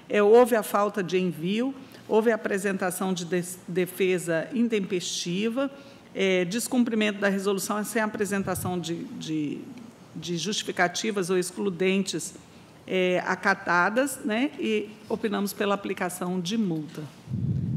é, houve a falta de envio, houve a apresentação de defesa intempestiva, é, descumprimento da resolução sem apresentação de, de de justificativas ou excludentes é, acatadas, né, e opinamos pela aplicação de multa.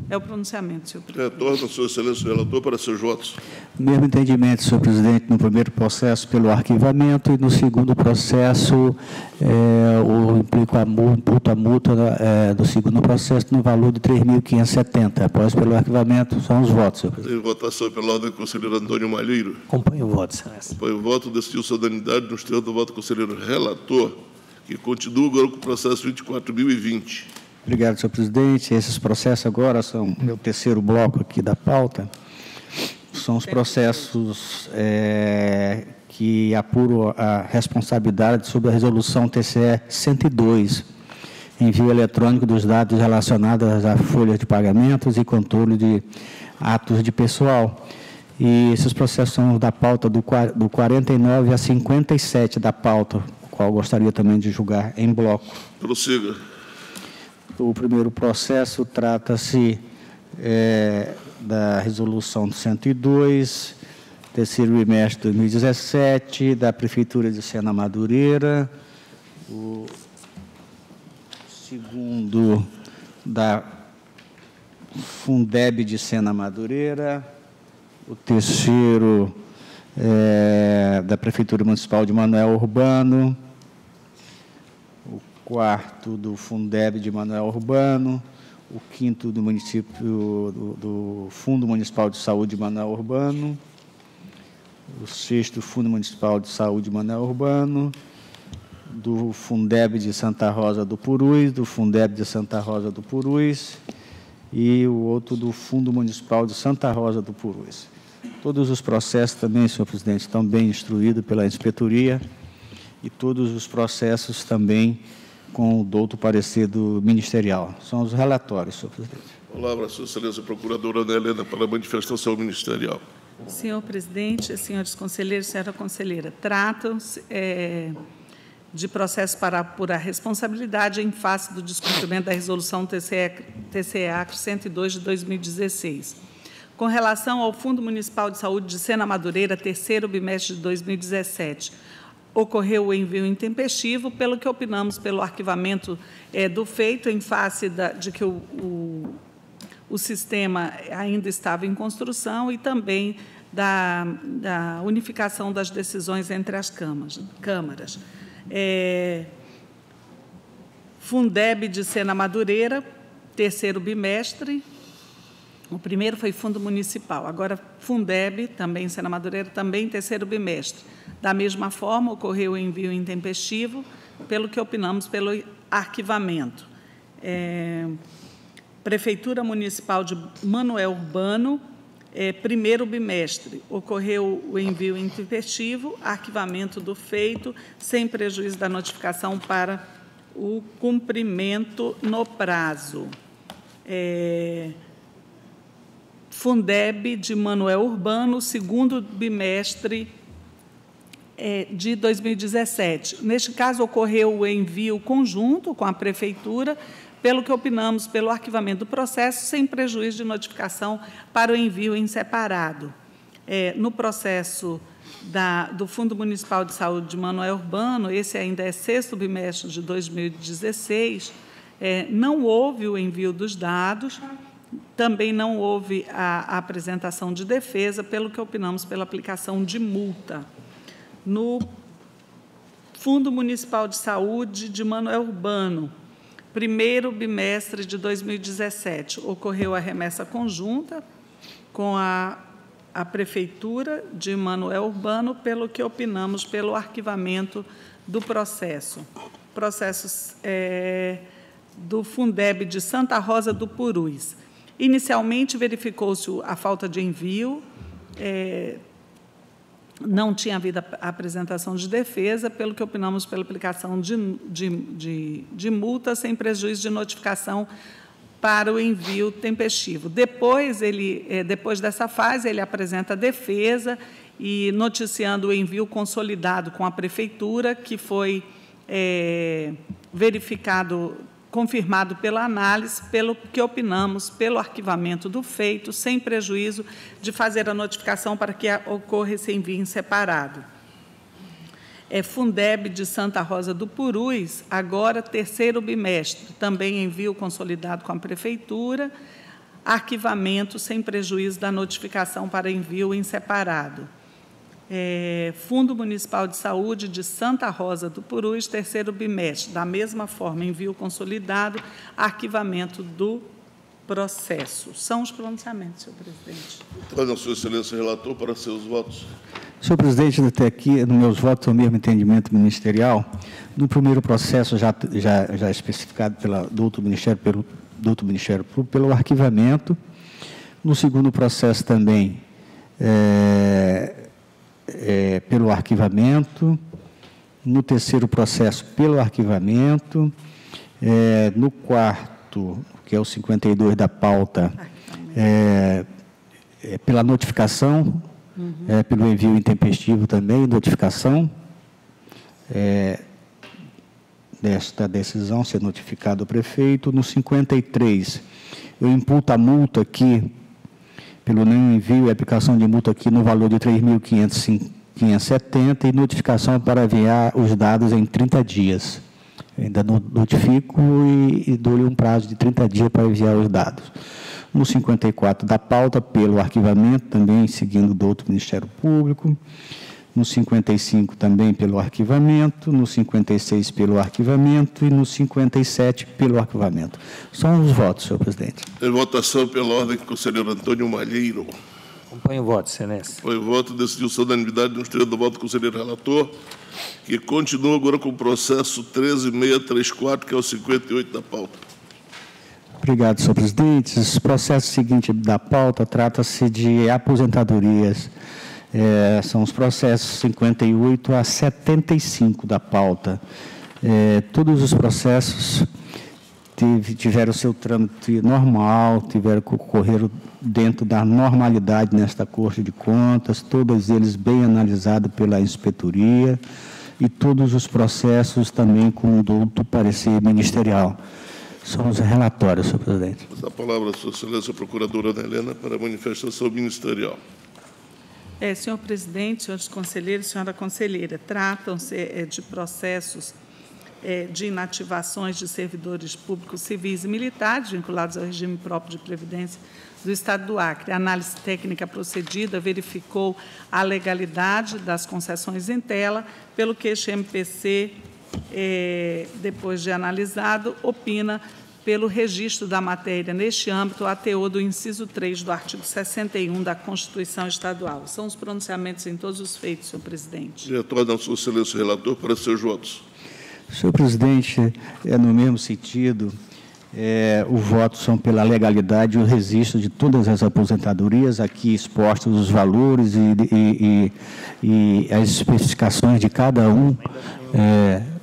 É o pronunciamento, senhor presidente. Retorno, senhor excelência relator, para seus votos. Mesmo entendimento, senhor presidente, no primeiro processo pelo arquivamento e no segundo processo é, o implica a multa, a multa é, do segundo processo no valor de 3.570. Após pelo arquivamento, são os votos, senhor presidente. Em votação pela ordem do conselheiro Antônio Malheiro. Acompanho o voto, senhor. Acompanho o voto, decidiu solenidade nos termos do voto do conselheiro relator, que continua agora com o processo 24.020. Obrigado, senhor presidente. Esses processos agora são meu terceiro bloco aqui da pauta. São os processos é, que apuram a responsabilidade sobre a resolução TCE 102, envio eletrônico dos dados relacionados à folha de pagamentos e controle de atos de pessoal. E esses processos são da pauta do, do 49 a 57 da pauta, qual gostaria também de julgar em bloco. Prossiga. O primeiro processo trata-se é, da resolução 102, terceiro bimestre de 2017, da Prefeitura de Sena Madureira, o segundo da Fundeb de Sena Madureira, o terceiro é, da Prefeitura Municipal de Manuel Urbano, quarto do Fundeb de Manuel Urbano, o quinto do município do, do Fundo Municipal de Saúde de Manuel Urbano, o sexto Fundo Municipal de Saúde de Manuel Urbano, do Fundeb de Santa Rosa do Purus, do Fundeb de Santa Rosa do Purus e o outro do Fundo Municipal de Santa Rosa do Purus. Todos os processos também, senhor presidente, estão bem instruídos pela inspetoria e todos os processos também com o douto parecer do ministerial. São os relatórios, senhor presidente. Palavra, sua excelência procuradora Ana Helena, para a manifestação ministerial. Senhor presidente, senhores conselheiros, senhora conselheira, tratam-se é, de processo para apurar responsabilidade em face do descumprimento da resolução TCE, TCE 102 de 2016. Com relação ao Fundo Municipal de Saúde de Sena Madureira, terceiro bimestre de 2017, ocorreu o envio intempestivo, pelo que opinamos pelo arquivamento é, do feito em face da, de que o, o o sistema ainda estava em construção e também da, da unificação das decisões entre as câmaras. câmaras. É, Fundeb de Sena Madureira, terceiro bimestre. O primeiro foi Fundo Municipal, agora Fundeb, também Sena Madureira, também terceiro bimestre. Da mesma forma, ocorreu o envio intempestivo, pelo que opinamos pelo arquivamento. É, Prefeitura Municipal de Manuel Urbano, é, primeiro bimestre, ocorreu o envio intempestivo, arquivamento do feito, sem prejuízo da notificação para o cumprimento no prazo. É, Fundeb de Manuel Urbano, segundo bimestre é, de 2017. Neste caso, ocorreu o envio conjunto com a Prefeitura, pelo que opinamos pelo arquivamento do processo, sem prejuízo de notificação para o envio em separado. É, no processo da, do Fundo Municipal de Saúde de Manuel Urbano, esse ainda é sexto bimestre de 2016, é, não houve o envio dos dados, também não houve a, apresentação de defesa, pelo que opinamos pela aplicação de multa. No Fundo Municipal de Saúde de Manuel Urbano, primeiro bimestre de 2017, ocorreu a remessa conjunta com a, a Prefeitura de Manuel Urbano, pelo que opinamos pelo arquivamento do processo. Processos é, do Fundeb de Santa Rosa do Purus. Inicialmente, verificou-se a falta de envio, é, não tinha havido a apresentação de defesa, pelo que opinamos pela aplicação de, de, de, de multa sem prejuízo de notificação para o envio tempestivo. Depois, ele, eh, depois dessa fase, ele apresenta a defesa e noticiando o envio consolidado com a prefeitura, que foi é, verificado confirmado pela análise, pelo que opinamos, pelo arquivamento do feito, sem prejuízo de fazer a notificação para que ocorra esse envio em separado. É Fundeb de Santa Rosa do Purus, agora terceiro bimestre, também envio consolidado com a Prefeitura, arquivamento sem prejuízo da notificação para envio em separado é, Fundo Municipal de Saúde de Santa Rosa do Purus, terceiro bimestre. Da mesma forma, envio consolidado, arquivamento do processo. São os pronunciamentos, senhor presidente. Traga, Sua Excelência, relator, para seus votos. Senhor presidente, até aqui, nos meus votos, o mesmo entendimento ministerial. No primeiro processo, já, já, já especificado pela, do outro Ministério, pelo, do outro Ministério Público, pelo arquivamento. No segundo processo também, é, é, pelo arquivamento, no terceiro processo pelo arquivamento, é, no quarto, que é o 52 da pauta, é, é, pela notificação, é, pelo envio intempestivo também, notificação é, desta decisão, ser notificado o prefeito. No 53, eu imputo a multa aqui, pelo não envio e aplicação de multa aqui no valor de R$ 3.570 e notificação para enviar os dados em 30 dias. Ainda notifico e, e dou-lhe um prazo de 30 dias para enviar os dados no 54 da pauta pelo arquivamento, também seguindo do outro Ministério Público, no 55 também pelo arquivamento, no 56 pelo arquivamento e no 57 pelo arquivamento. São os votos, senhor presidente. Em votação pela ordem, conselheiro Antônio Malheiro. Acompanhe o voto, excelência. Foi o voto, decidiu sua unanimidade no exterior do voto do conselheiro relator, que continua agora com o processo 13634, que é o 58 da pauta. Obrigado, senhor presidente. O processo seguinte da pauta trata-se de aposentadorias. É, são os processos 58 a 75 da pauta. É, todos os processos tive, tiveram seu trâmite normal, tiveram que ocorrer dentro da normalidade nesta Corte de Contas, todos eles bem analisados pela inspetoria e todos os processos também com o douto parecer ministerial. São os relatórios, senhor presidente. A palavra sua excelência procuradora Helena para a manifestação ministerial. É, senhor presidente, senhores conselheiros, senhora conselheira, tratam-se é, de processos é, de inativações de servidores públicos civis e militares vinculados ao regime próprio de previdência do Estado do Acre. A análise técnica procedida verificou a legalidade das concessões em tela, pelo que este MPC é, depois de analisado, opina pelo registro da matéria neste âmbito, a teor do inciso 3 do artigo 61 da Constituição Estadual. São os pronunciamentos em todos os feitos, senhor presidente. Retorna ao seu excelência relator para seus votos. Senhor presidente, é no mesmo sentido, é, o voto são pela legalidade e o registro de todas as aposentadorias, aqui expostos os valores e, e, e, e as especificações de cada um. É,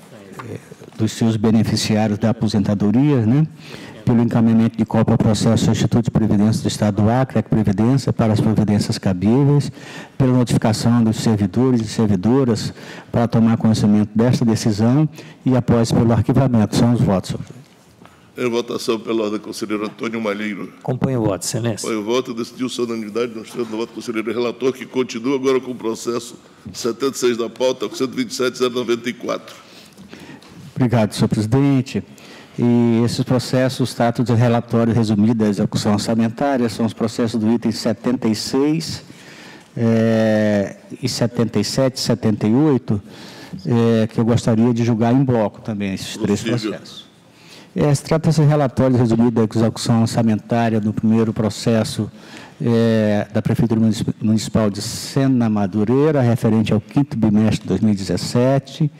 dos seus beneficiários da aposentadoria, né? pelo encaminhamento de cópia ao processo do Instituto de Previdência do Estado do Acre, a Previdência, para as providências cabíveis, pela notificação dos servidores e servidoras para tomar conhecimento desta decisão e após pelo arquivamento. São os votos, em votação pela ordem, conselheiro Antônio Malheiro. Acompanhe o voto, excelência. Foi o voto, decidiu sua unanimidade no extremo do voto do conselheiro relator, que continua agora com o processo 76 da pauta, 127.094. Obrigado, senhor presidente. E esses processos tratam de relatório resumido da execução orçamentária, são os processos do item 76 é, e 77, 78, é, que eu gostaria de julgar em bloco também, esses três processos. É, Trata-se de relatório resumido da execução orçamentária no primeiro processo é, da Prefeitura Municipal de Sena Madureira, referente ao quinto bimestre de 2017,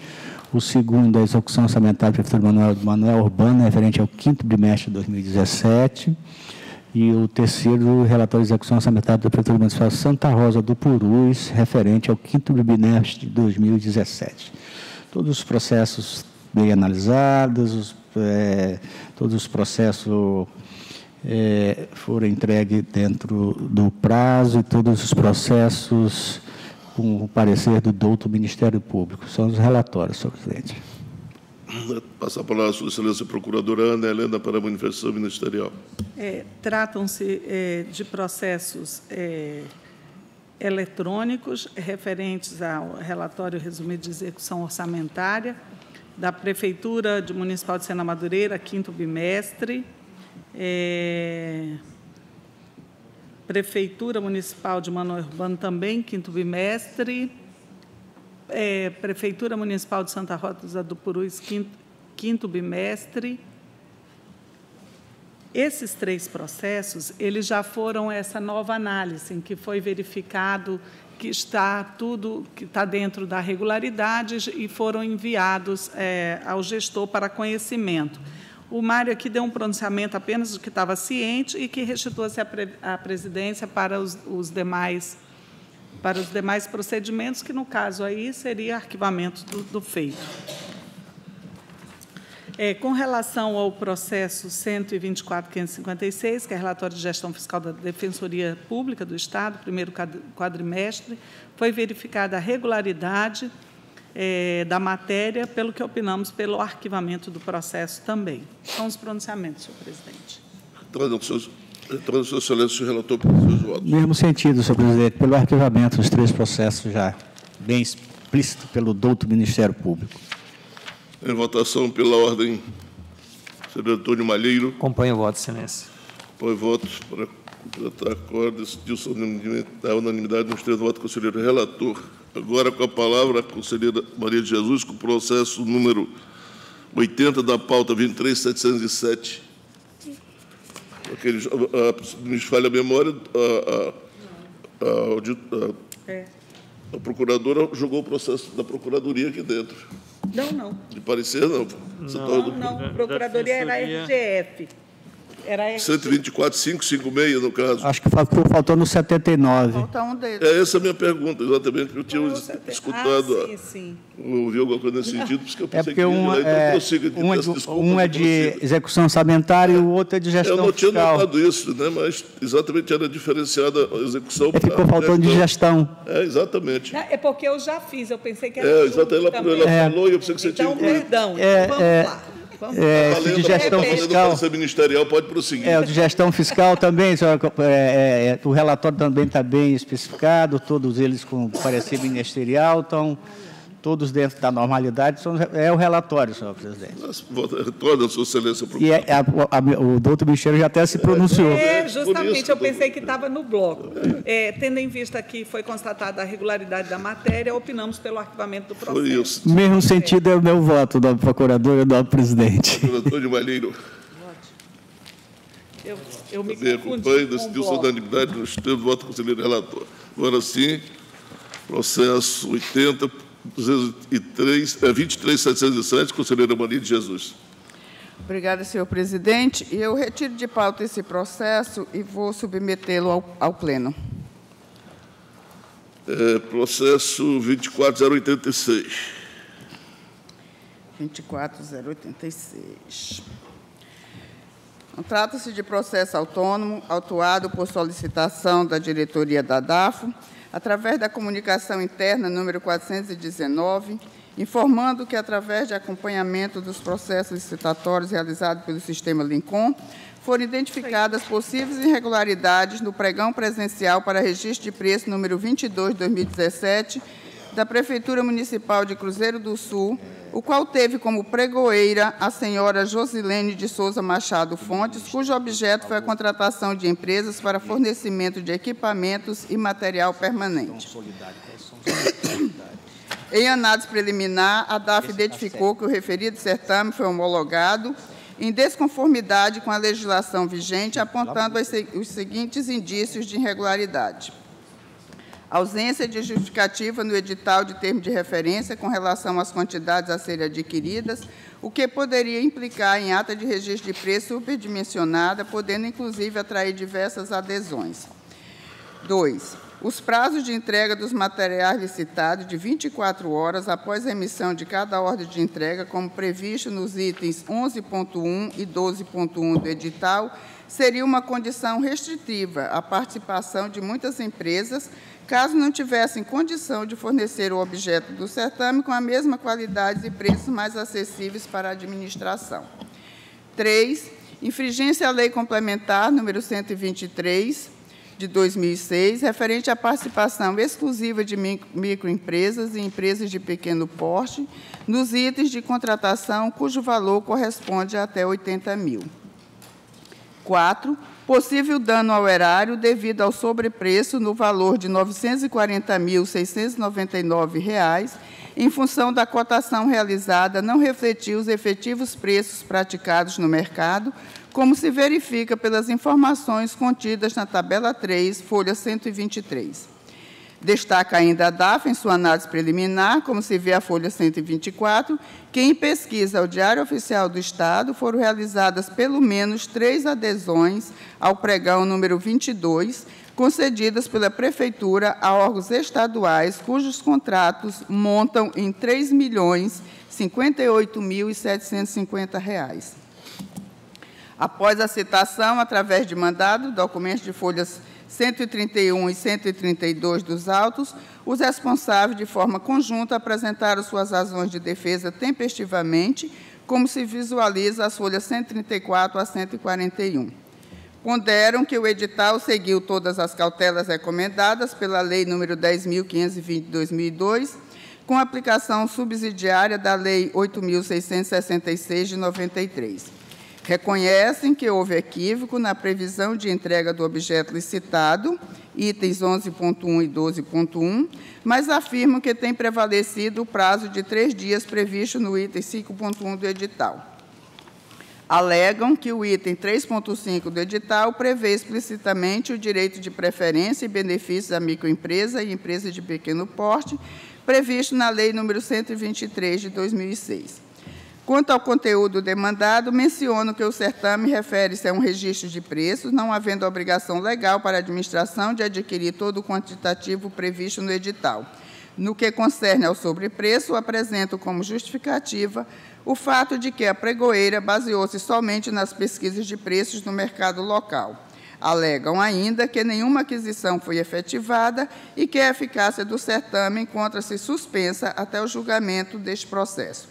o segundo, a execução orçamentária da Prefeitura Manuel, Manuel Urbana, referente ao quinto trimestre de 2017. E o terceiro, o relatório de execução orçamentária da Prefeitura Municipal Santa Rosa do Purus, referente ao quinto trimestre de 2017. Todos os processos bem analisados, os, é, todos os processos é, foram entregues dentro do prazo e todos os processos com o parecer do douto Ministério Público. São os relatórios, senhor presidente. Passa a palavra a sua excelência procuradora Ana Helena para a manifestação ministerial. É, Tratam-se é, de processos é, eletrônicos referentes ao relatório resumido de execução orçamentária da Prefeitura de Municipal de Sena Madureira, quinto bimestre, é, Prefeitura Municipal de Manoel Urbano também, quinto bimestre. É, Prefeitura Municipal de Santa Rosa do Purus, quinto, quinto bimestre. Esses três processos, eles já foram essa nova análise, em que foi verificado que está tudo que está dentro da regularidade e foram enviados é, ao gestor para conhecimento. O Mário aqui deu um pronunciamento apenas do que estava ciente e que restituiu-se a, pre, a, presidência para os, os, demais para os demais procedimentos, que no caso aí seria arquivamento do, do feito. É, com relação ao processo 124.556, que é relatório de gestão fiscal da Defensoria Pública do Estado, primeiro quadrimestre, foi verificada a regularidade é, da matéria, pelo que opinamos pelo arquivamento do processo também. São os pronunciamentos, senhor presidente. Então, Entrando, Sua Excelência, o relator pelos seus votos. Mesmo sentido, senhor presidente, pelo arquivamento dos três processos já bem explícito pelo douto Ministério Público. Em votação pela ordem, senhor Antônio Malheiro. Acompanho o voto, excelência. Apoio votos para completar acordo, decidiu-se a unanimidade nos três votos, conselheiro relator. Agora, com a palavra, a conselheira Maria de Jesus, com o processo número 80 da pauta 23707 aqueles, a, me falha a memória, a, a, a, é. a, procuradora jogou o processo da procuradoria aqui dentro. Não, não. De parecer, não. Não, não, não. Procuradoria era a RGF. Era 124,556, no caso. Acho que faltou, faltou no 79. Falta um deles. É essa a minha pergunta, exatamente, que eu tinha escutado. Ah, sim, sim. Ouvi alguma coisa nesse sentido, porque eu é pensei é porque que um, é, um, é de, um é de execução orçamentária e o outro é de gestão Eu não fiscal. tinha notado isso, né, mas exatamente era diferenciada a execução. É, ficou faltando de gestão. É, exatamente. É porque eu já fiz, eu pensei que era. É, exatamente, ela, ela é. falou e eu pensei que você então, tinha. Então, perdão, é, então vamos lá. É, esse de gestão fiscal. ministerial pode prosseguir. É, o de gestão fiscal também, senhora, é, é, o relatório também está bem especificado, todos eles com parecer ministerial, então todos dentro da normalidade, são, é o relatório, senhor presidente. Toda a sua excelência. E é, a, a, o doutor Michel já até se pronunciou. É, justamente, eu pensei que estava no bloco. É, tendo em vista que foi constatada a regularidade da matéria, opinamos pelo arquivamento do processo. Foi isso. Mesmo sentido é o meu voto, do procurador e do presidente. Procurador de Malheiro. Eu, eu me Também acompanho, decidiu sua unanimidade nos termos do voto do conselheiro relator. Agora sim, processo 80 203, 23.707, conselheira Maria de Jesus. Obrigada, senhor presidente. Eu retiro de pauta esse processo e vou submetê-lo ao, ao, Pleno. É, processo 24086. 24086. Trata-se de processo autônomo, autuado por solicitação da diretoria da DAFO, através da comunicação interna número 419, informando que, através de acompanhamento dos processos licitatórios realizados pelo sistema Lincoln, foram identificadas possíveis irregularidades no pregão presencial para registro de preço número 22 de 2017 da Prefeitura Municipal de Cruzeiro do Sul, o qual teve como pregoeira a senhora Josilene de Souza Machado Fontes, cujo objeto foi a contratação de empresas para fornecimento de equipamentos e material permanente. Em análise preliminar, a DAF identificou que o referido certame foi homologado em desconformidade com a legislação vigente, apontando os seguintes indícios de irregularidade ausência de justificativa no edital de termo de referência com relação às quantidades a serem adquiridas, o que poderia implicar em ata de registro de preço superdimensionada, podendo inclusive atrair diversas adesões. 2. Os prazos de entrega dos materiais licitados de 24 horas após a emissão de cada ordem de entrega, como previsto nos itens 11.1 e 12.1 do edital, seria uma condição restritiva à participação de muitas empresas caso não tivessem condição de fornecer o objeto do certame com a mesma qualidade e preços mais acessíveis para a administração. 3. Infringência à Lei Complementar número 123 de 2006, referente à participação exclusiva de microempresas e empresas de pequeno porte nos itens de contratação cujo valor corresponde a até 80 mil. 4 possível dano ao erário devido ao sobrepreço no valor de R$ 940.699, em função da cotação realizada não refletir os efetivos preços praticados no mercado, como se verifica pelas informações contidas na tabela 3, folha 123. Destaca ainda a DAF em sua análise preliminar, como se vê a folha 124, que em pesquisa ao Diário Oficial do Estado foram realizadas pelo menos três adesões ao pregão número 22, concedidas pela Prefeitura a órgãos estaduais cujos contratos montam em R$ 3.058.750. Após a citação, através de mandado, documentos de folhas 131 e 132 dos autos, os responsáveis, de forma conjunta, apresentaram suas razões de defesa tempestivamente, como se visualiza as folhas 134 a 141. Ponderam que o edital seguiu todas as cautelas recomendadas pela Lei nº 10.520 de 2002, com aplicação subsidiária da Lei 8.666 de 93 Reconhecem que houve equívoco na previsão de entrega do objeto licitado, itens 11.1 e 12.1, mas afirmam que tem prevalecido o prazo de três dias previsto no item 5.1 do edital. Alegam que o item 3.5 do edital prevê explicitamente o direito de preferência e benefícios à microempresa e empresa de pequeno porte, previsto na Lei nº 123 de 2006. Quanto ao conteúdo demandado, menciono que o certame refere-se a um registro de preços, não havendo obrigação legal para a administração de adquirir todo o quantitativo previsto no edital. No que concerne ao sobrepreço, apresento como justificativa o fato de que a pregoeira baseou-se somente nas pesquisas de preços no mercado local. Alegam ainda que nenhuma aquisição foi efetivada e que a eficácia do certame encontra-se suspensa até o julgamento deste processo.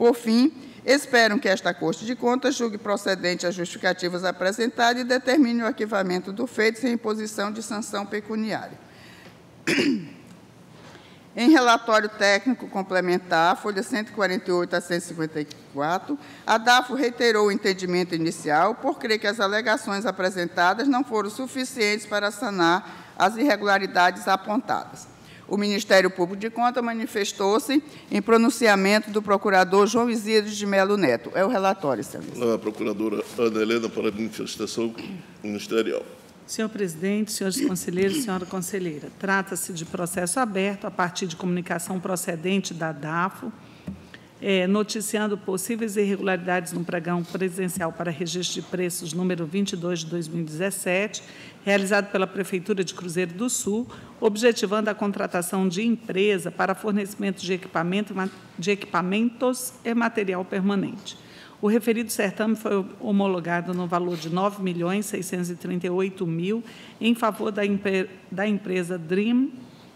Por fim, esperam que esta Corte de Contas julgue procedente as justificativas apresentadas e determine o arquivamento do feito sem imposição de sanção pecuniária. Em relatório técnico complementar, folha 148 a 154, a DAFO reiterou o entendimento inicial por crer que as alegações apresentadas não foram suficientes para sanar as irregularidades apontadas o Ministério Público de Contas manifestou-se em pronunciamento do procurador João Isidro de Melo Neto. É o relatório, senhor. A procuradora Ana Helena para a manifestação ministerial. Senhor presidente, senhores conselheiros, senhora conselheira, trata-se de processo aberto a partir de comunicação procedente da DAFO, é, noticiando possíveis irregularidades no pregão presencial para registro de preços número 22 de 2017, realizado pela Prefeitura de Cruzeiro do Sul, objetivando a contratação de empresa para fornecimento de, equipamento, de equipamentos e material permanente. O referido certame foi homologado no valor de R$ 9.638.000 em favor da, da empresa Dream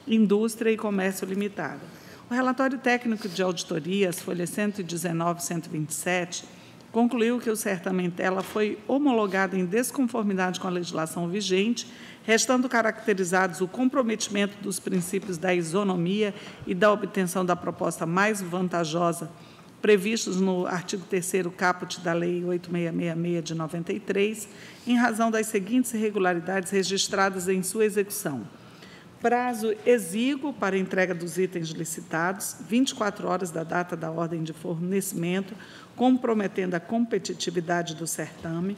Indústria e Comércio Limitada o relatório técnico de auditoria, as folhas 119 e 127, concluiu que o certame tela foi homologado em desconformidade com a legislação vigente, restando caracterizados o comprometimento dos princípios da isonomia e da obtenção da proposta mais vantajosa previstos no artigo 3 caput da Lei 8666 de 93, em razão das seguintes irregularidades registradas em sua execução prazo exíguo para entrega dos itens licitados, 24 horas da data da ordem de fornecimento, comprometendo a competitividade do certame,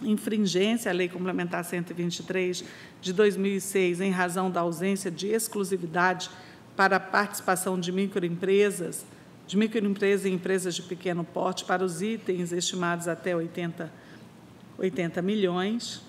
infringência à Lei Complementar 123 de 2006, em razão da ausência de exclusividade para a participação de microempresas, de microempresas e empresas de pequeno porte para os itens estimados até 80, 80 milhões,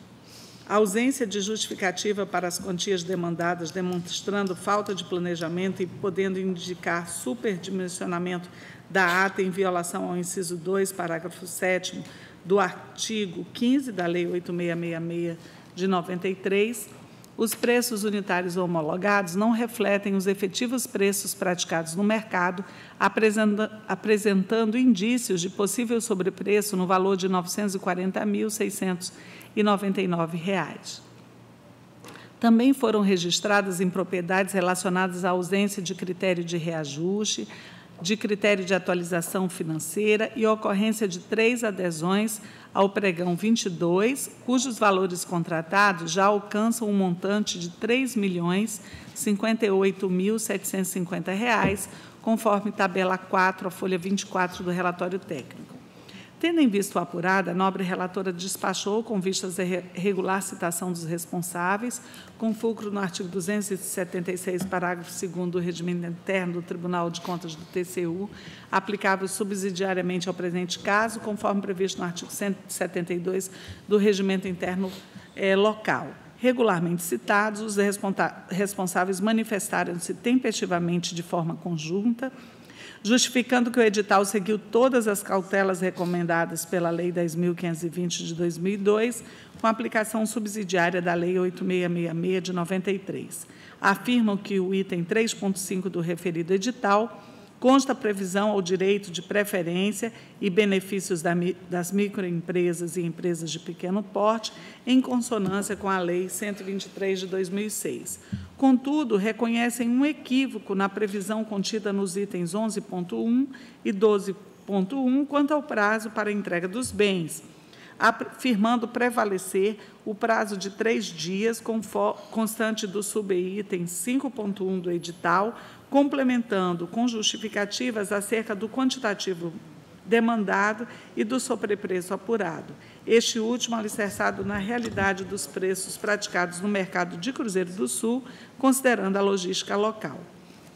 a ausência de justificativa para as quantias demandadas, demonstrando falta de planejamento e podendo indicar superdimensionamento da ata em violação ao inciso 2, parágrafo 7 do artigo 15 da Lei 8666 de 93, os preços unitários homologados não refletem os efetivos preços praticados no mercado, apresentando indícios de possível sobrepreço no valor de R$ 940.600 e reais. Também foram registradas impropriedades relacionadas à ausência de critério de reajuste, de critério de atualização financeira e ocorrência de três adesões ao pregão 22, cujos valores contratados já alcançam um montante de R$ 3.058.750, conforme tabela 4, a folha 24 do relatório técnico. Tendo em vista o apurado, a nobre relatora despachou, com vistas a regular citação dos responsáveis, com fulcro no artigo 276, parágrafo 2 do regimento interno do Tribunal de Contas do TCU, aplicável subsidiariamente ao presente caso, conforme previsto no artigo 172 do regimento interno eh, local. Regularmente citados, os responsáveis manifestaram-se tempestivamente de forma conjunta, justificando que o edital seguiu todas as cautelas recomendadas pela Lei 10.520 de 2002, com aplicação subsidiária da Lei 8666 de 93. Afirmam que o item 3.5 do referido edital consta previsão ao direito de preferência e benefícios das microempresas e empresas de pequeno porte, em consonância com a Lei 123 de 2006. Contudo, reconhecem um equívoco na previsão contida nos itens 11.1 e 12.1 quanto ao prazo para entrega dos bens, afirmando prevalecer o prazo de três dias, constante do subitem 5.1 do edital, complementando com justificativas acerca do quantitativo demandado e do sobrepreço apurado. Este último alicerçado na realidade dos preços praticados no mercado de Cruzeiro do Sul, considerando a logística local.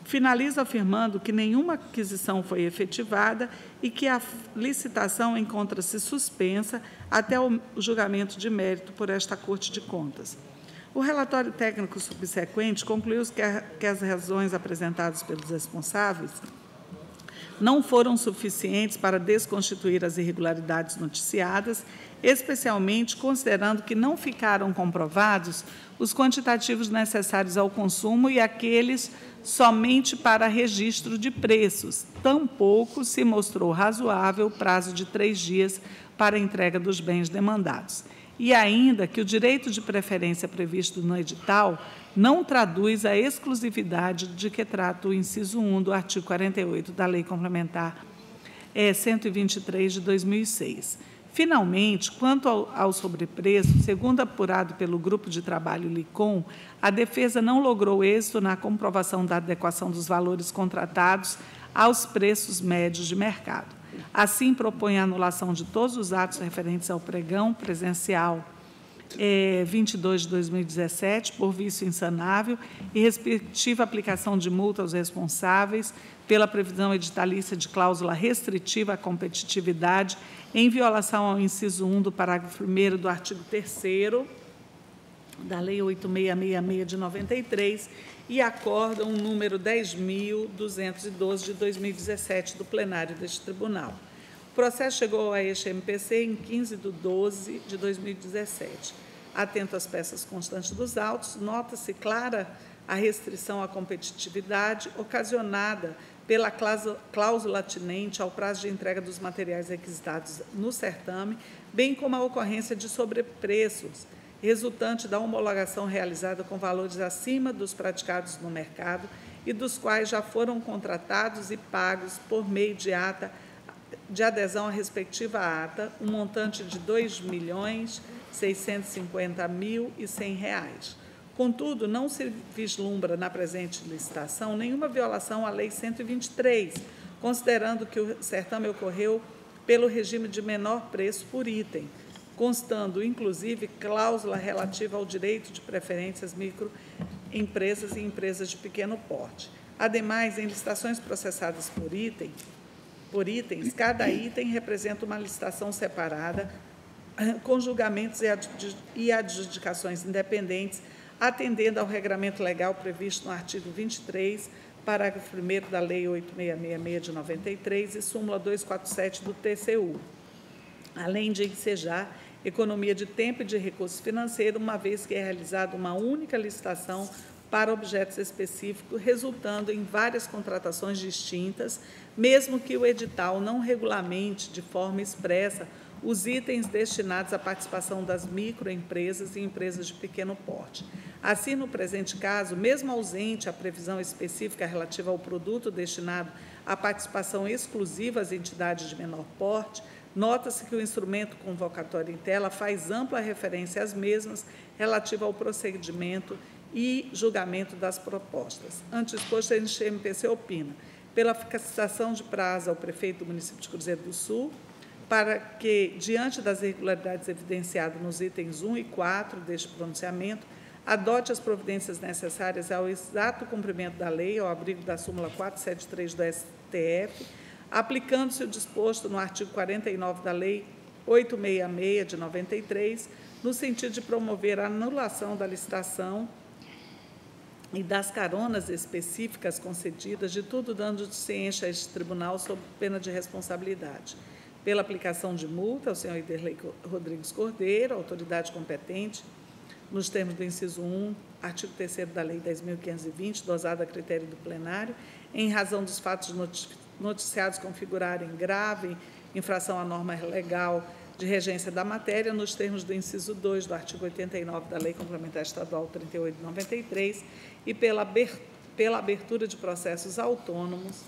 Finalizo afirmando que nenhuma aquisição foi efetivada e que a licitação encontra-se suspensa até o julgamento de mérito por esta Corte de Contas. O relatório técnico subsequente concluiu que, a, que as razões apresentadas pelos responsáveis não foram suficientes para desconstituir as irregularidades noticiadas, especialmente considerando que não ficaram comprovados os quantitativos necessários ao consumo e aqueles somente para registro de preços. Tampouco se mostrou razoável o prazo de três dias para a entrega dos bens demandados e ainda que o direito de preferência previsto no edital não traduz a exclusividade de que trata o inciso 1 do artigo 48 da Lei Complementar é, 123 de 2006. Finalmente, quanto ao, ao sobrepreço, segundo apurado pelo Grupo de Trabalho LICOM, a defesa não logrou êxito na comprovação da adequação dos valores contratados aos preços médios de mercado. Assim, propõe a anulação de todos os atos referentes ao pregão presencial é, 22 de 2017, por vício insanável, e respectiva aplicação de multa aos responsáveis pela previsão editalícia de cláusula restritiva à competitividade, em violação ao inciso 1 do parágrafo 1 do artigo 3 da Lei 8666 de 93 e acórdão número 10.212 de 2017 do plenário deste tribunal. O processo chegou a este MPC em 15 de 12 de 2017. Atento às peças constantes dos autos, nota-se clara a restrição à competitividade ocasionada pela cláusula atinente ao prazo de entrega dos materiais requisitados no certame, bem como a ocorrência de sobrepreços resultante da homologação realizada com valores acima dos praticados no mercado e dos quais já foram contratados e pagos por meio de ata de adesão à respectiva ata, um montante de 2.650.100 reais. Contudo, não se vislumbra na presente licitação nenhuma violação à Lei 123, considerando que o certame ocorreu pelo regime de menor preço por item, constando inclusive cláusula relativa ao direito de preferência às microempresas e empresas de pequeno porte. Ademais, em licitações processadas por item, por itens, cada item representa uma licitação separada, com julgamentos e adjudicações independentes, atendendo ao regramento legal previsto no artigo 23, parágrafo 1 da Lei 8666 de 93 e súmula 247 do TCU, além de ensejar economia de tempo e de recursos financeiros, uma vez que é realizada uma única licitação para objetos específicos, resultando em várias contratações distintas, mesmo que o edital não regulamente de forma expressa os itens destinados à participação das microempresas e empresas de pequeno porte. Assim, no presente caso, mesmo ausente a previsão específica relativa ao produto destinado à participação exclusiva às entidades de menor porte, Nota-se que o instrumento convocatório em tela faz ampla referência às mesmas relativa ao procedimento e julgamento das propostas. Antes exposto, a NXMPC opina pela fixação de prazo ao prefeito do município de Cruzeiro do Sul, para que, diante das irregularidades evidenciadas nos itens 1 e 4 deste pronunciamento, adote as providências necessárias ao exato cumprimento da lei, ao abrigo da súmula 473 do STF, aplicando-se o disposto no artigo 49 da Lei 866 de 93, no sentido de promover a anulação da licitação e das caronas específicas concedidas, de tudo dando ciência a este tribunal sob pena de responsabilidade. Pela aplicação de multa ao senhor Iderlei Rodrigues Cordeiro, autoridade competente, nos termos do inciso 1, artigo 3 da Lei 10.520, dosada a critério do plenário, em razão dos fatos noticiados configurarem grave infração à norma legal de regência da matéria, nos termos do inciso 2 do artigo 89 da Lei Complementar Estadual 38 de 93, e pela abertura de processos autônomos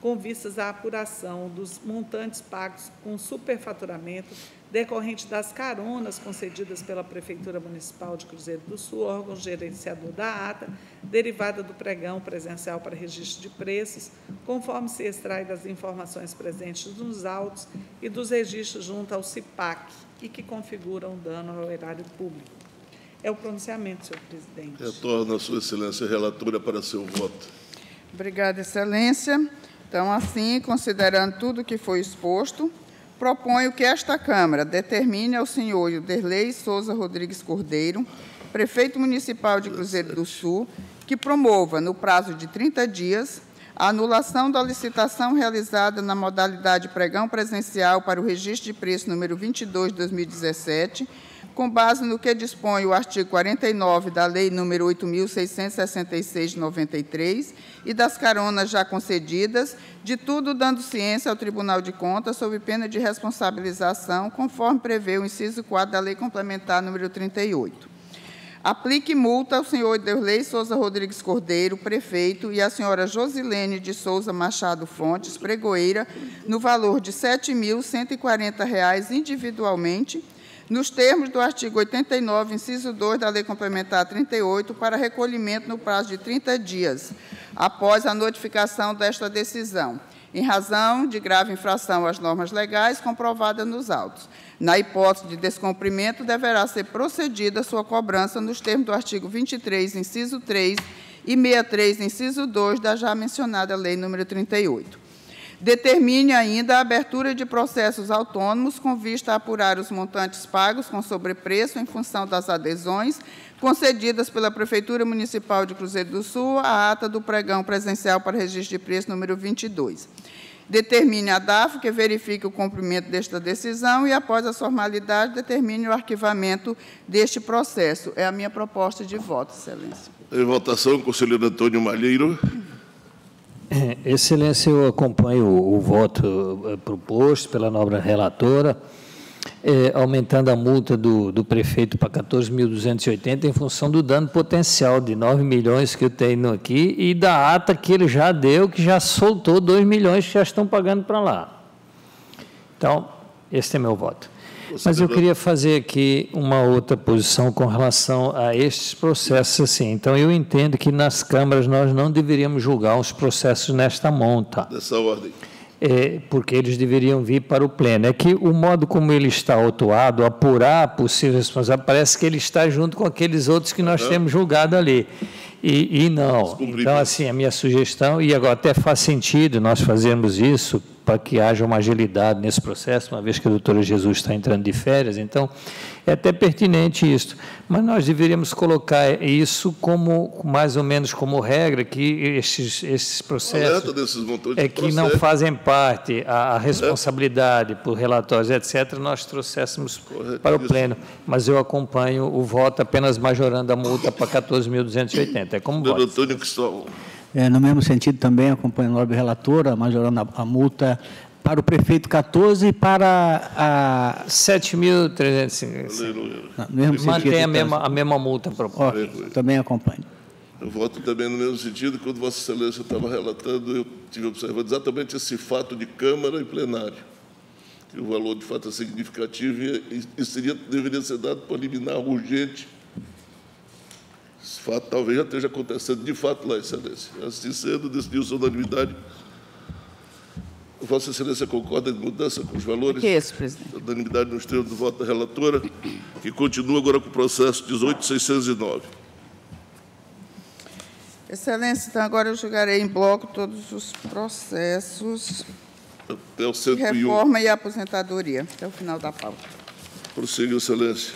com vistas à apuração dos montantes pagos com superfaturamento decorrente das caronas concedidas pela Prefeitura Municipal de Cruzeiro do Sul, órgão gerenciador da ata, derivada do pregão presencial para registro de preços, conforme se extrai das informações presentes nos autos e dos registros junto ao CIPAC, e que configuram dano ao erário público. É o pronunciamento, senhor presidente. Retorno a Sua Excelência relatora para seu voto. Obrigada, Excelência. Então, assim, considerando tudo que foi exposto, proponho que esta Câmara determine ao senhor Ilderlei Souza Rodrigues Cordeiro, prefeito municipal de Cruzeiro do Sul, que promova, no prazo de 30 dias, a anulação da licitação realizada na modalidade pregão presencial para o registro de preço número 22 de 2017, com base no que dispõe o artigo 49 da Lei nº 8.666 de 93 e das caronas já concedidas, de tudo dando ciência ao Tribunal de Contas sob pena de responsabilização, conforme prevê o inciso 4 da Lei Complementar nº 38. Aplique multa ao senhor Derlei Souza Rodrigues Cordeiro, prefeito, e à senhora Josilene de Souza Machado Fontes, pregoeira, no valor de R$ 7.140 individualmente, nos termos do artigo 89, inciso 2 da Lei Complementar 38, para recolhimento no prazo de 30 dias, após a notificação desta decisão, em razão de grave infração às normas legais comprovada nos autos. Na hipótese de descumprimento, deverá ser procedida a sua cobrança nos termos do artigo 23, inciso 3 e 63, inciso 2 da já mencionada Lei nº 38. Determine ainda a abertura de processos autônomos com vista a apurar os montantes pagos com sobrepreço em função das adesões concedidas pela Prefeitura Municipal de Cruzeiro do Sul à ata do pregão presencial para registro de preço número 22. Determine a DAF que verifique o cumprimento desta decisão e, após a formalidade, determine o arquivamento deste processo. É a minha proposta de voto, Excelência. Em votação, conselheiro Antônio Malheiro. É, excelência, eu acompanho o, voto eh, proposto pela nobre relatora, é, aumentando a multa do, do prefeito para 14.280 em função do dano potencial de 9 milhões que eu tenho aqui e da ata que ele já deu, que já soltou 2 milhões que já estão pagando para lá. Então, esse é meu voto. Mas eu queria fazer aqui uma outra posição com relação a estes processos. Assim. Então, eu entendo que nas câmaras nós não deveríamos julgar os processos nesta monta. Dessa ordem. É, porque eles deveriam vir para o pleno. É que o modo como ele está autuado, apurar possível responsável, parece que ele está junto com aqueles outros que nós temos julgado ali. E, e não. Então, assim, a minha sugestão, e agora até faz sentido nós fazermos isso, para que haja uma agilidade nesse processo, uma vez que a doutora Jesus está entrando de férias, então é até pertinente isso. Mas nós deveríamos colocar isso como, mais ou menos como regra, que esses, esses processos é que não fazem parte, a, a responsabilidade por relatórios, etc., nós trouxéssemos para o pleno. Mas eu acompanho o voto apenas majorando a multa para 14.280. É como voto. Antônio Cristóvão. É, no mesmo sentido, também acompanho a nobre relatora, majorando a, a multa para o prefeito 14 e para a 7.350. Mantém a mesma, a mesma multa proposta. Okay, também acompanho. Eu voto também no mesmo sentido. Quando Vossa Excelência estava relatando, eu tive observado exatamente esse fato de Câmara e plenário. Que o valor, de fato, é significativo e, e seria, deveria ser dado para eliminar urgente esse fato talvez já esteja acontecendo de fato lá, Excelência. Assim sendo, decidiu-se unanimidade Vossa Excelência concorda em mudança com os valores? Que é isso, presidente? Unanimidade nos termos do voto da relatora, que continua agora com o processo 18609. Excelência, então agora eu julgarei em bloco todos os processos Até o de 101. reforma e aposentadoria, até o final da pauta. Prossiga, Excelência.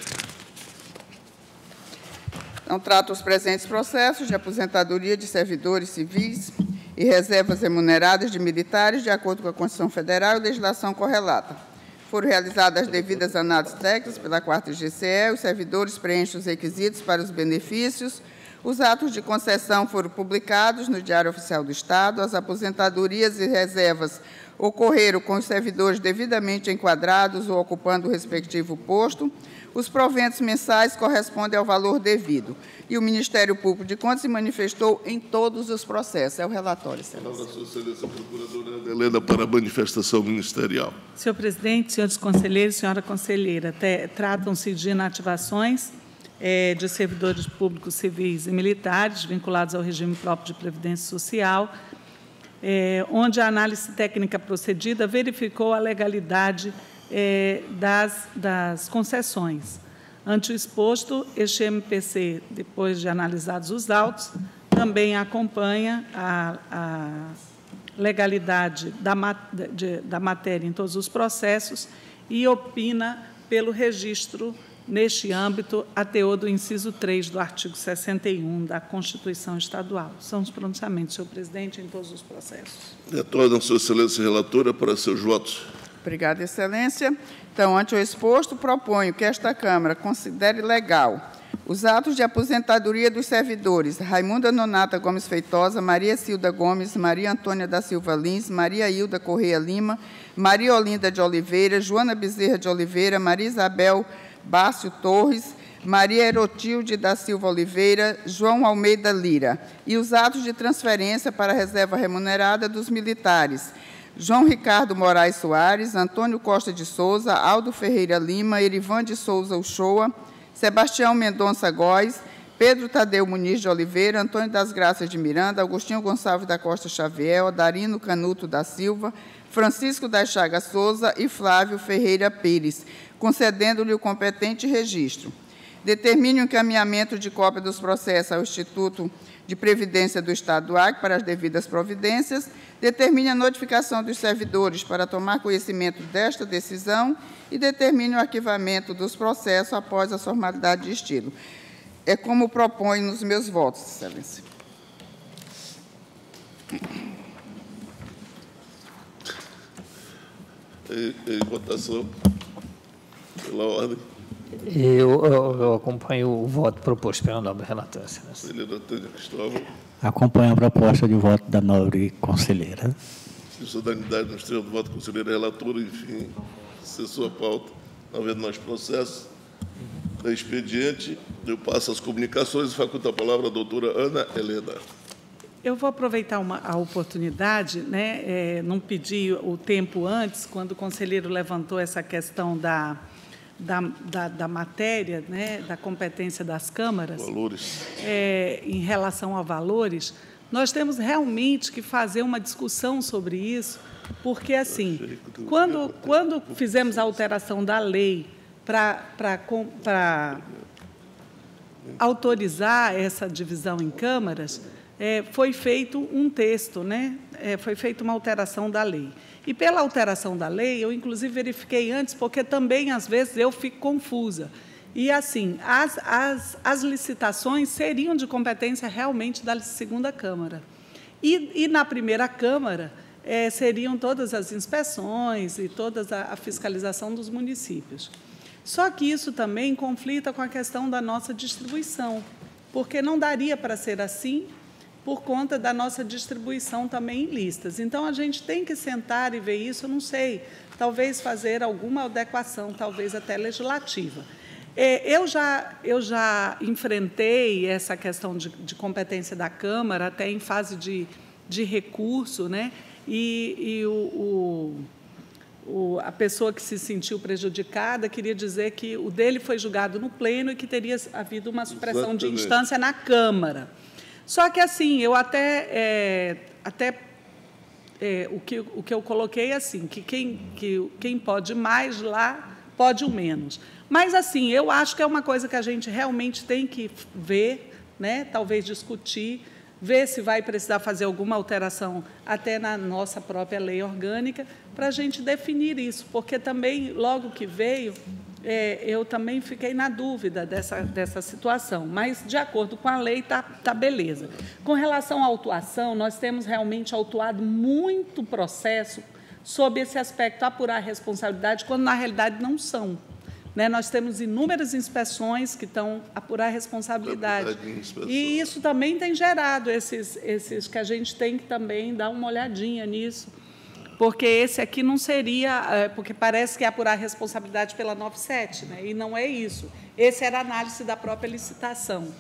Então, trato os presentes processos de aposentadoria de servidores civis e reservas remuneradas de militares, de acordo com a Constituição Federal e legislação correlata. Foram realizadas as devidas análises técnicas pela 4 GCE, os servidores preenchem os requisitos para os benefícios, os atos de concessão foram publicados no Diário Oficial do Estado, as aposentadorias e reservas ocorreram com os servidores devidamente enquadrados ou ocupando o respectivo posto, os proventos mensais correspondem ao valor devido. E o Ministério Público de Contas se manifestou em todos os processos. É o relatório, Excelência. Excelência, Procuradora Helena, para a manifestação ministerial. Senhor presidente, senhores conselheiros, senhora conselheira, tratam-se de inativações eh, de servidores públicos civis e militares vinculados ao regime próprio de previdência social, eh, onde a análise técnica procedida verificou a legalidade eh, das, das concessões. Ante o exposto, este MPC, depois de analisados os autos, também acompanha a, a legalidade da, de- da matéria em todos os processos e opina pelo registro neste âmbito a teor do inciso 3 do artigo 61 da Constituição Estadual. São os pronunciamentos, senhor presidente, em todos os processos. Retorna Sua Excelência Relatora para seus votos. Obrigada, Excelência. Então, ante o exposto, proponho que esta Câmara considere legal os atos de aposentadoria dos servidores Raimunda Nonata Gomes Feitosa, Maria Cilda Gomes, Maria Antônia da Silva Lins, Maria Hilda Correia Lima, Maria Olinda de Oliveira, Joana Bezerra de Oliveira, Maria Isabel Bárcio Torres, Maria Erotilde da Silva Oliveira, João Almeida Lira, e os atos de transferência para a reserva remunerada dos militares João Ricardo Moraes Soares, Antônio Costa de Souza, Aldo Ferreira Lima, Erivan de Souza Uchoa, Sebastião Mendonça Góes, Pedro Tadeu Muniz de Oliveira, Antônio das Graças de Miranda, Agostinho Gonçalves da Costa Xavier, Darino Canuto da Silva, Francisco da Chaga Souza e Flávio Ferreira Pires, concedendo-lhe o competente registro. Determine o encaminhamento de cópia dos processos ao Instituto de Previdência do Estado do Acre para as devidas providências. Determine a notificação dos servidores para tomar conhecimento desta decisão e determine o arquivamento dos processos após a formalidade de estilo. É como propõe nos meus votos, Excelência. Em, votação. Pela ordem. Eu, eu- eu acompanho o voto proposto pela nobre relatora. Conselheira Tânia Cristóvão. Acompanho a proposta de voto da nobre conselheira. Unidade nos termos do voto da conselheira relatora, enfim, cessou a pauta, não havendo mais processo. Da expediente, eu passo as comunicações e faculto a palavra à doutora Ana Helena. Eu vou aproveitar uma, a oportunidade, né, é, não pedi o tempo antes, quando o conselheiro levantou essa questão da, da, da, da matéria, né, da competência das câmaras, Valores. é, em relação a valores, nós temos realmente que fazer uma discussão sobre isso, porque, assim, quando, quando fizemos a alteração da lei para autorizar essa divisão em câmaras, é, foi feito um texto, né? É, foi feita uma alteração da lei. E pela alteração da lei, eu inclusive verifiquei antes, porque também às vezes eu fico confusa. E assim, as, as, as licitações seriam de competência realmente da segunda Câmara. E, e na primeira Câmara eh, seriam todas as inspeções e toda a, a fiscalização dos municípios. Só que isso também conflita com a questão da nossa distribuição, porque não daria para ser assim por conta da nossa distribuição também em listas. Então, a gente tem que sentar e ver isso, eu não sei, talvez fazer alguma adequação, talvez até legislativa. É, eu, já, eu já enfrentei essa questão de, de competência da Câmara, até em fase de, de recurso, né? e, e o, o o, a pessoa que se sentiu prejudicada queria dizer que o dele foi julgado no pleno e que teria havido uma supressão de Exatamente. instância na Câmara. Só que, assim, eu até, é, até é, o, que, o que eu coloquei é assim, que quem, que quem pode mais lá pode o menos. Mas, assim, eu acho que é uma coisa que a gente realmente tem que ver, né? talvez discutir, ver se vai precisar fazer alguma alteração até na nossa própria lei orgânica, para a gente definir isso, porque também, logo que veio, é, eu também fiquei na dúvida dessa, dessa situação, mas, de acordo com a lei, está tá beleza. Com relação à autuação, nós temos realmente autuado muito processo sob esse aspecto, apurar responsabilidade, quando, na realidade, não são. Né, nós temos inúmeras inspeções que estão apurar responsabilidade. E isso também tem gerado esses, esses que a gente tem que também dar uma olhadinha nisso porque esse aqui não seria, é, porque parece que é apurar a responsabilidade pela 97, né? e não é isso. Esse era a análise da própria licitação.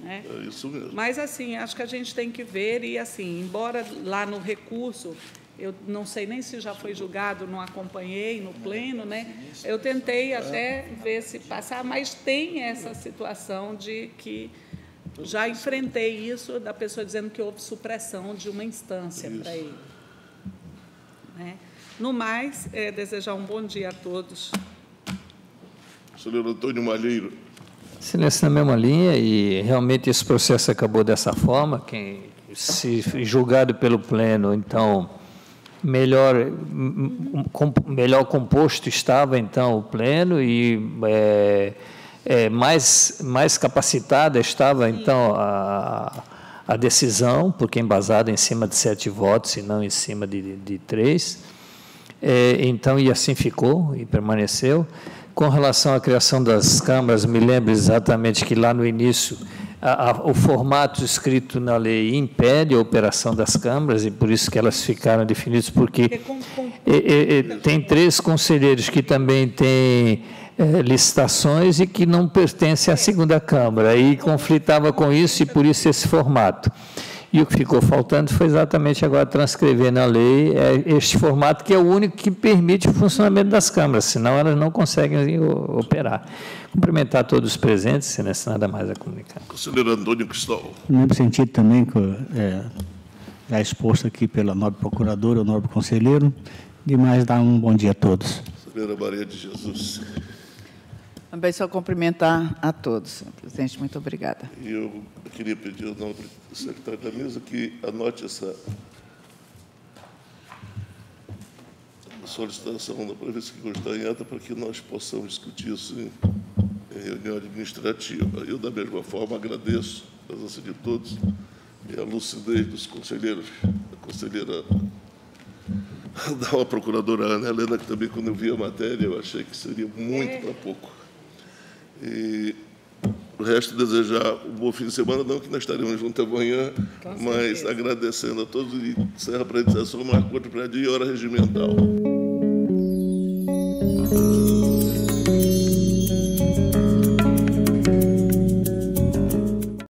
Né? É isso mesmo. Mas, assim, acho que a gente tem que ver, e, assim, embora lá no recurso, eu não sei nem se já foi julgado, não acompanhei no pleno, né? eu tentei até ver se passar, mas tem essa situação de que já enfrentei isso, da pessoa dizendo que houve supressão de uma instância para ele. Né? No mais, é, desejar um bom dia a todos. Senhor Antônio Malheiro. Silêncio na mesma linha, e realmente esse processo acabou dessa forma. Quem se julgado pelo Pleno, então, melhor, com, melhor composto estava, então, o Pleno, e é, é, mais, mais capacitada estava, então, a a decisão, porque é embasada em cima de sete votos e não em cima de, de três. É, então, e assim ficou e permaneceu. Com relação à criação das câmaras, me lembro exatamente que lá no início a, a, o formato escrito na lei impede a operação das câmaras e por isso que elas ficaram definidas, porque é, é, tem três conselheiros que também têm é, licitações e que não pertencem à segunda Câmara, e conflitava com isso e por isso esse formato. E o que ficou faltando foi exatamente agora transcrever na lei é, este formato, que é o único que permite o funcionamento das câmaras, senão elas não conseguem operar. Cumprimentar todos os presentes, se não é nada mais a comunicar. Conselheiro Antônio Cristóvão. No mesmo sentido também, é, já exposto aqui pela nobre procuradora, o nobre conselheiro, de mais dar um bom dia a todos. Conselheira Maria de Jesus. Também só cumprimentar a todos, senhor presidente. Muito obrigada. Eu queria pedir ao nobre secretário da mesa que anote essa solicitação da previsão que está em ata para que nós possamos discutir isso em, em reunião administrativa. Eu, da mesma forma, agradeço a presença de todos e a lucidez dos conselheiros, a conselheira da procuradora Ana Helena, que também, quando eu vi a matéria, eu achei que seria muito é. para pouco. E o resto, desejar um bom fim de semana, não que nós estaremos juntos amanhã, Com mas certeza. agradecendo a todos e encerra a apresentação, marcou outro prédio e hora regimental.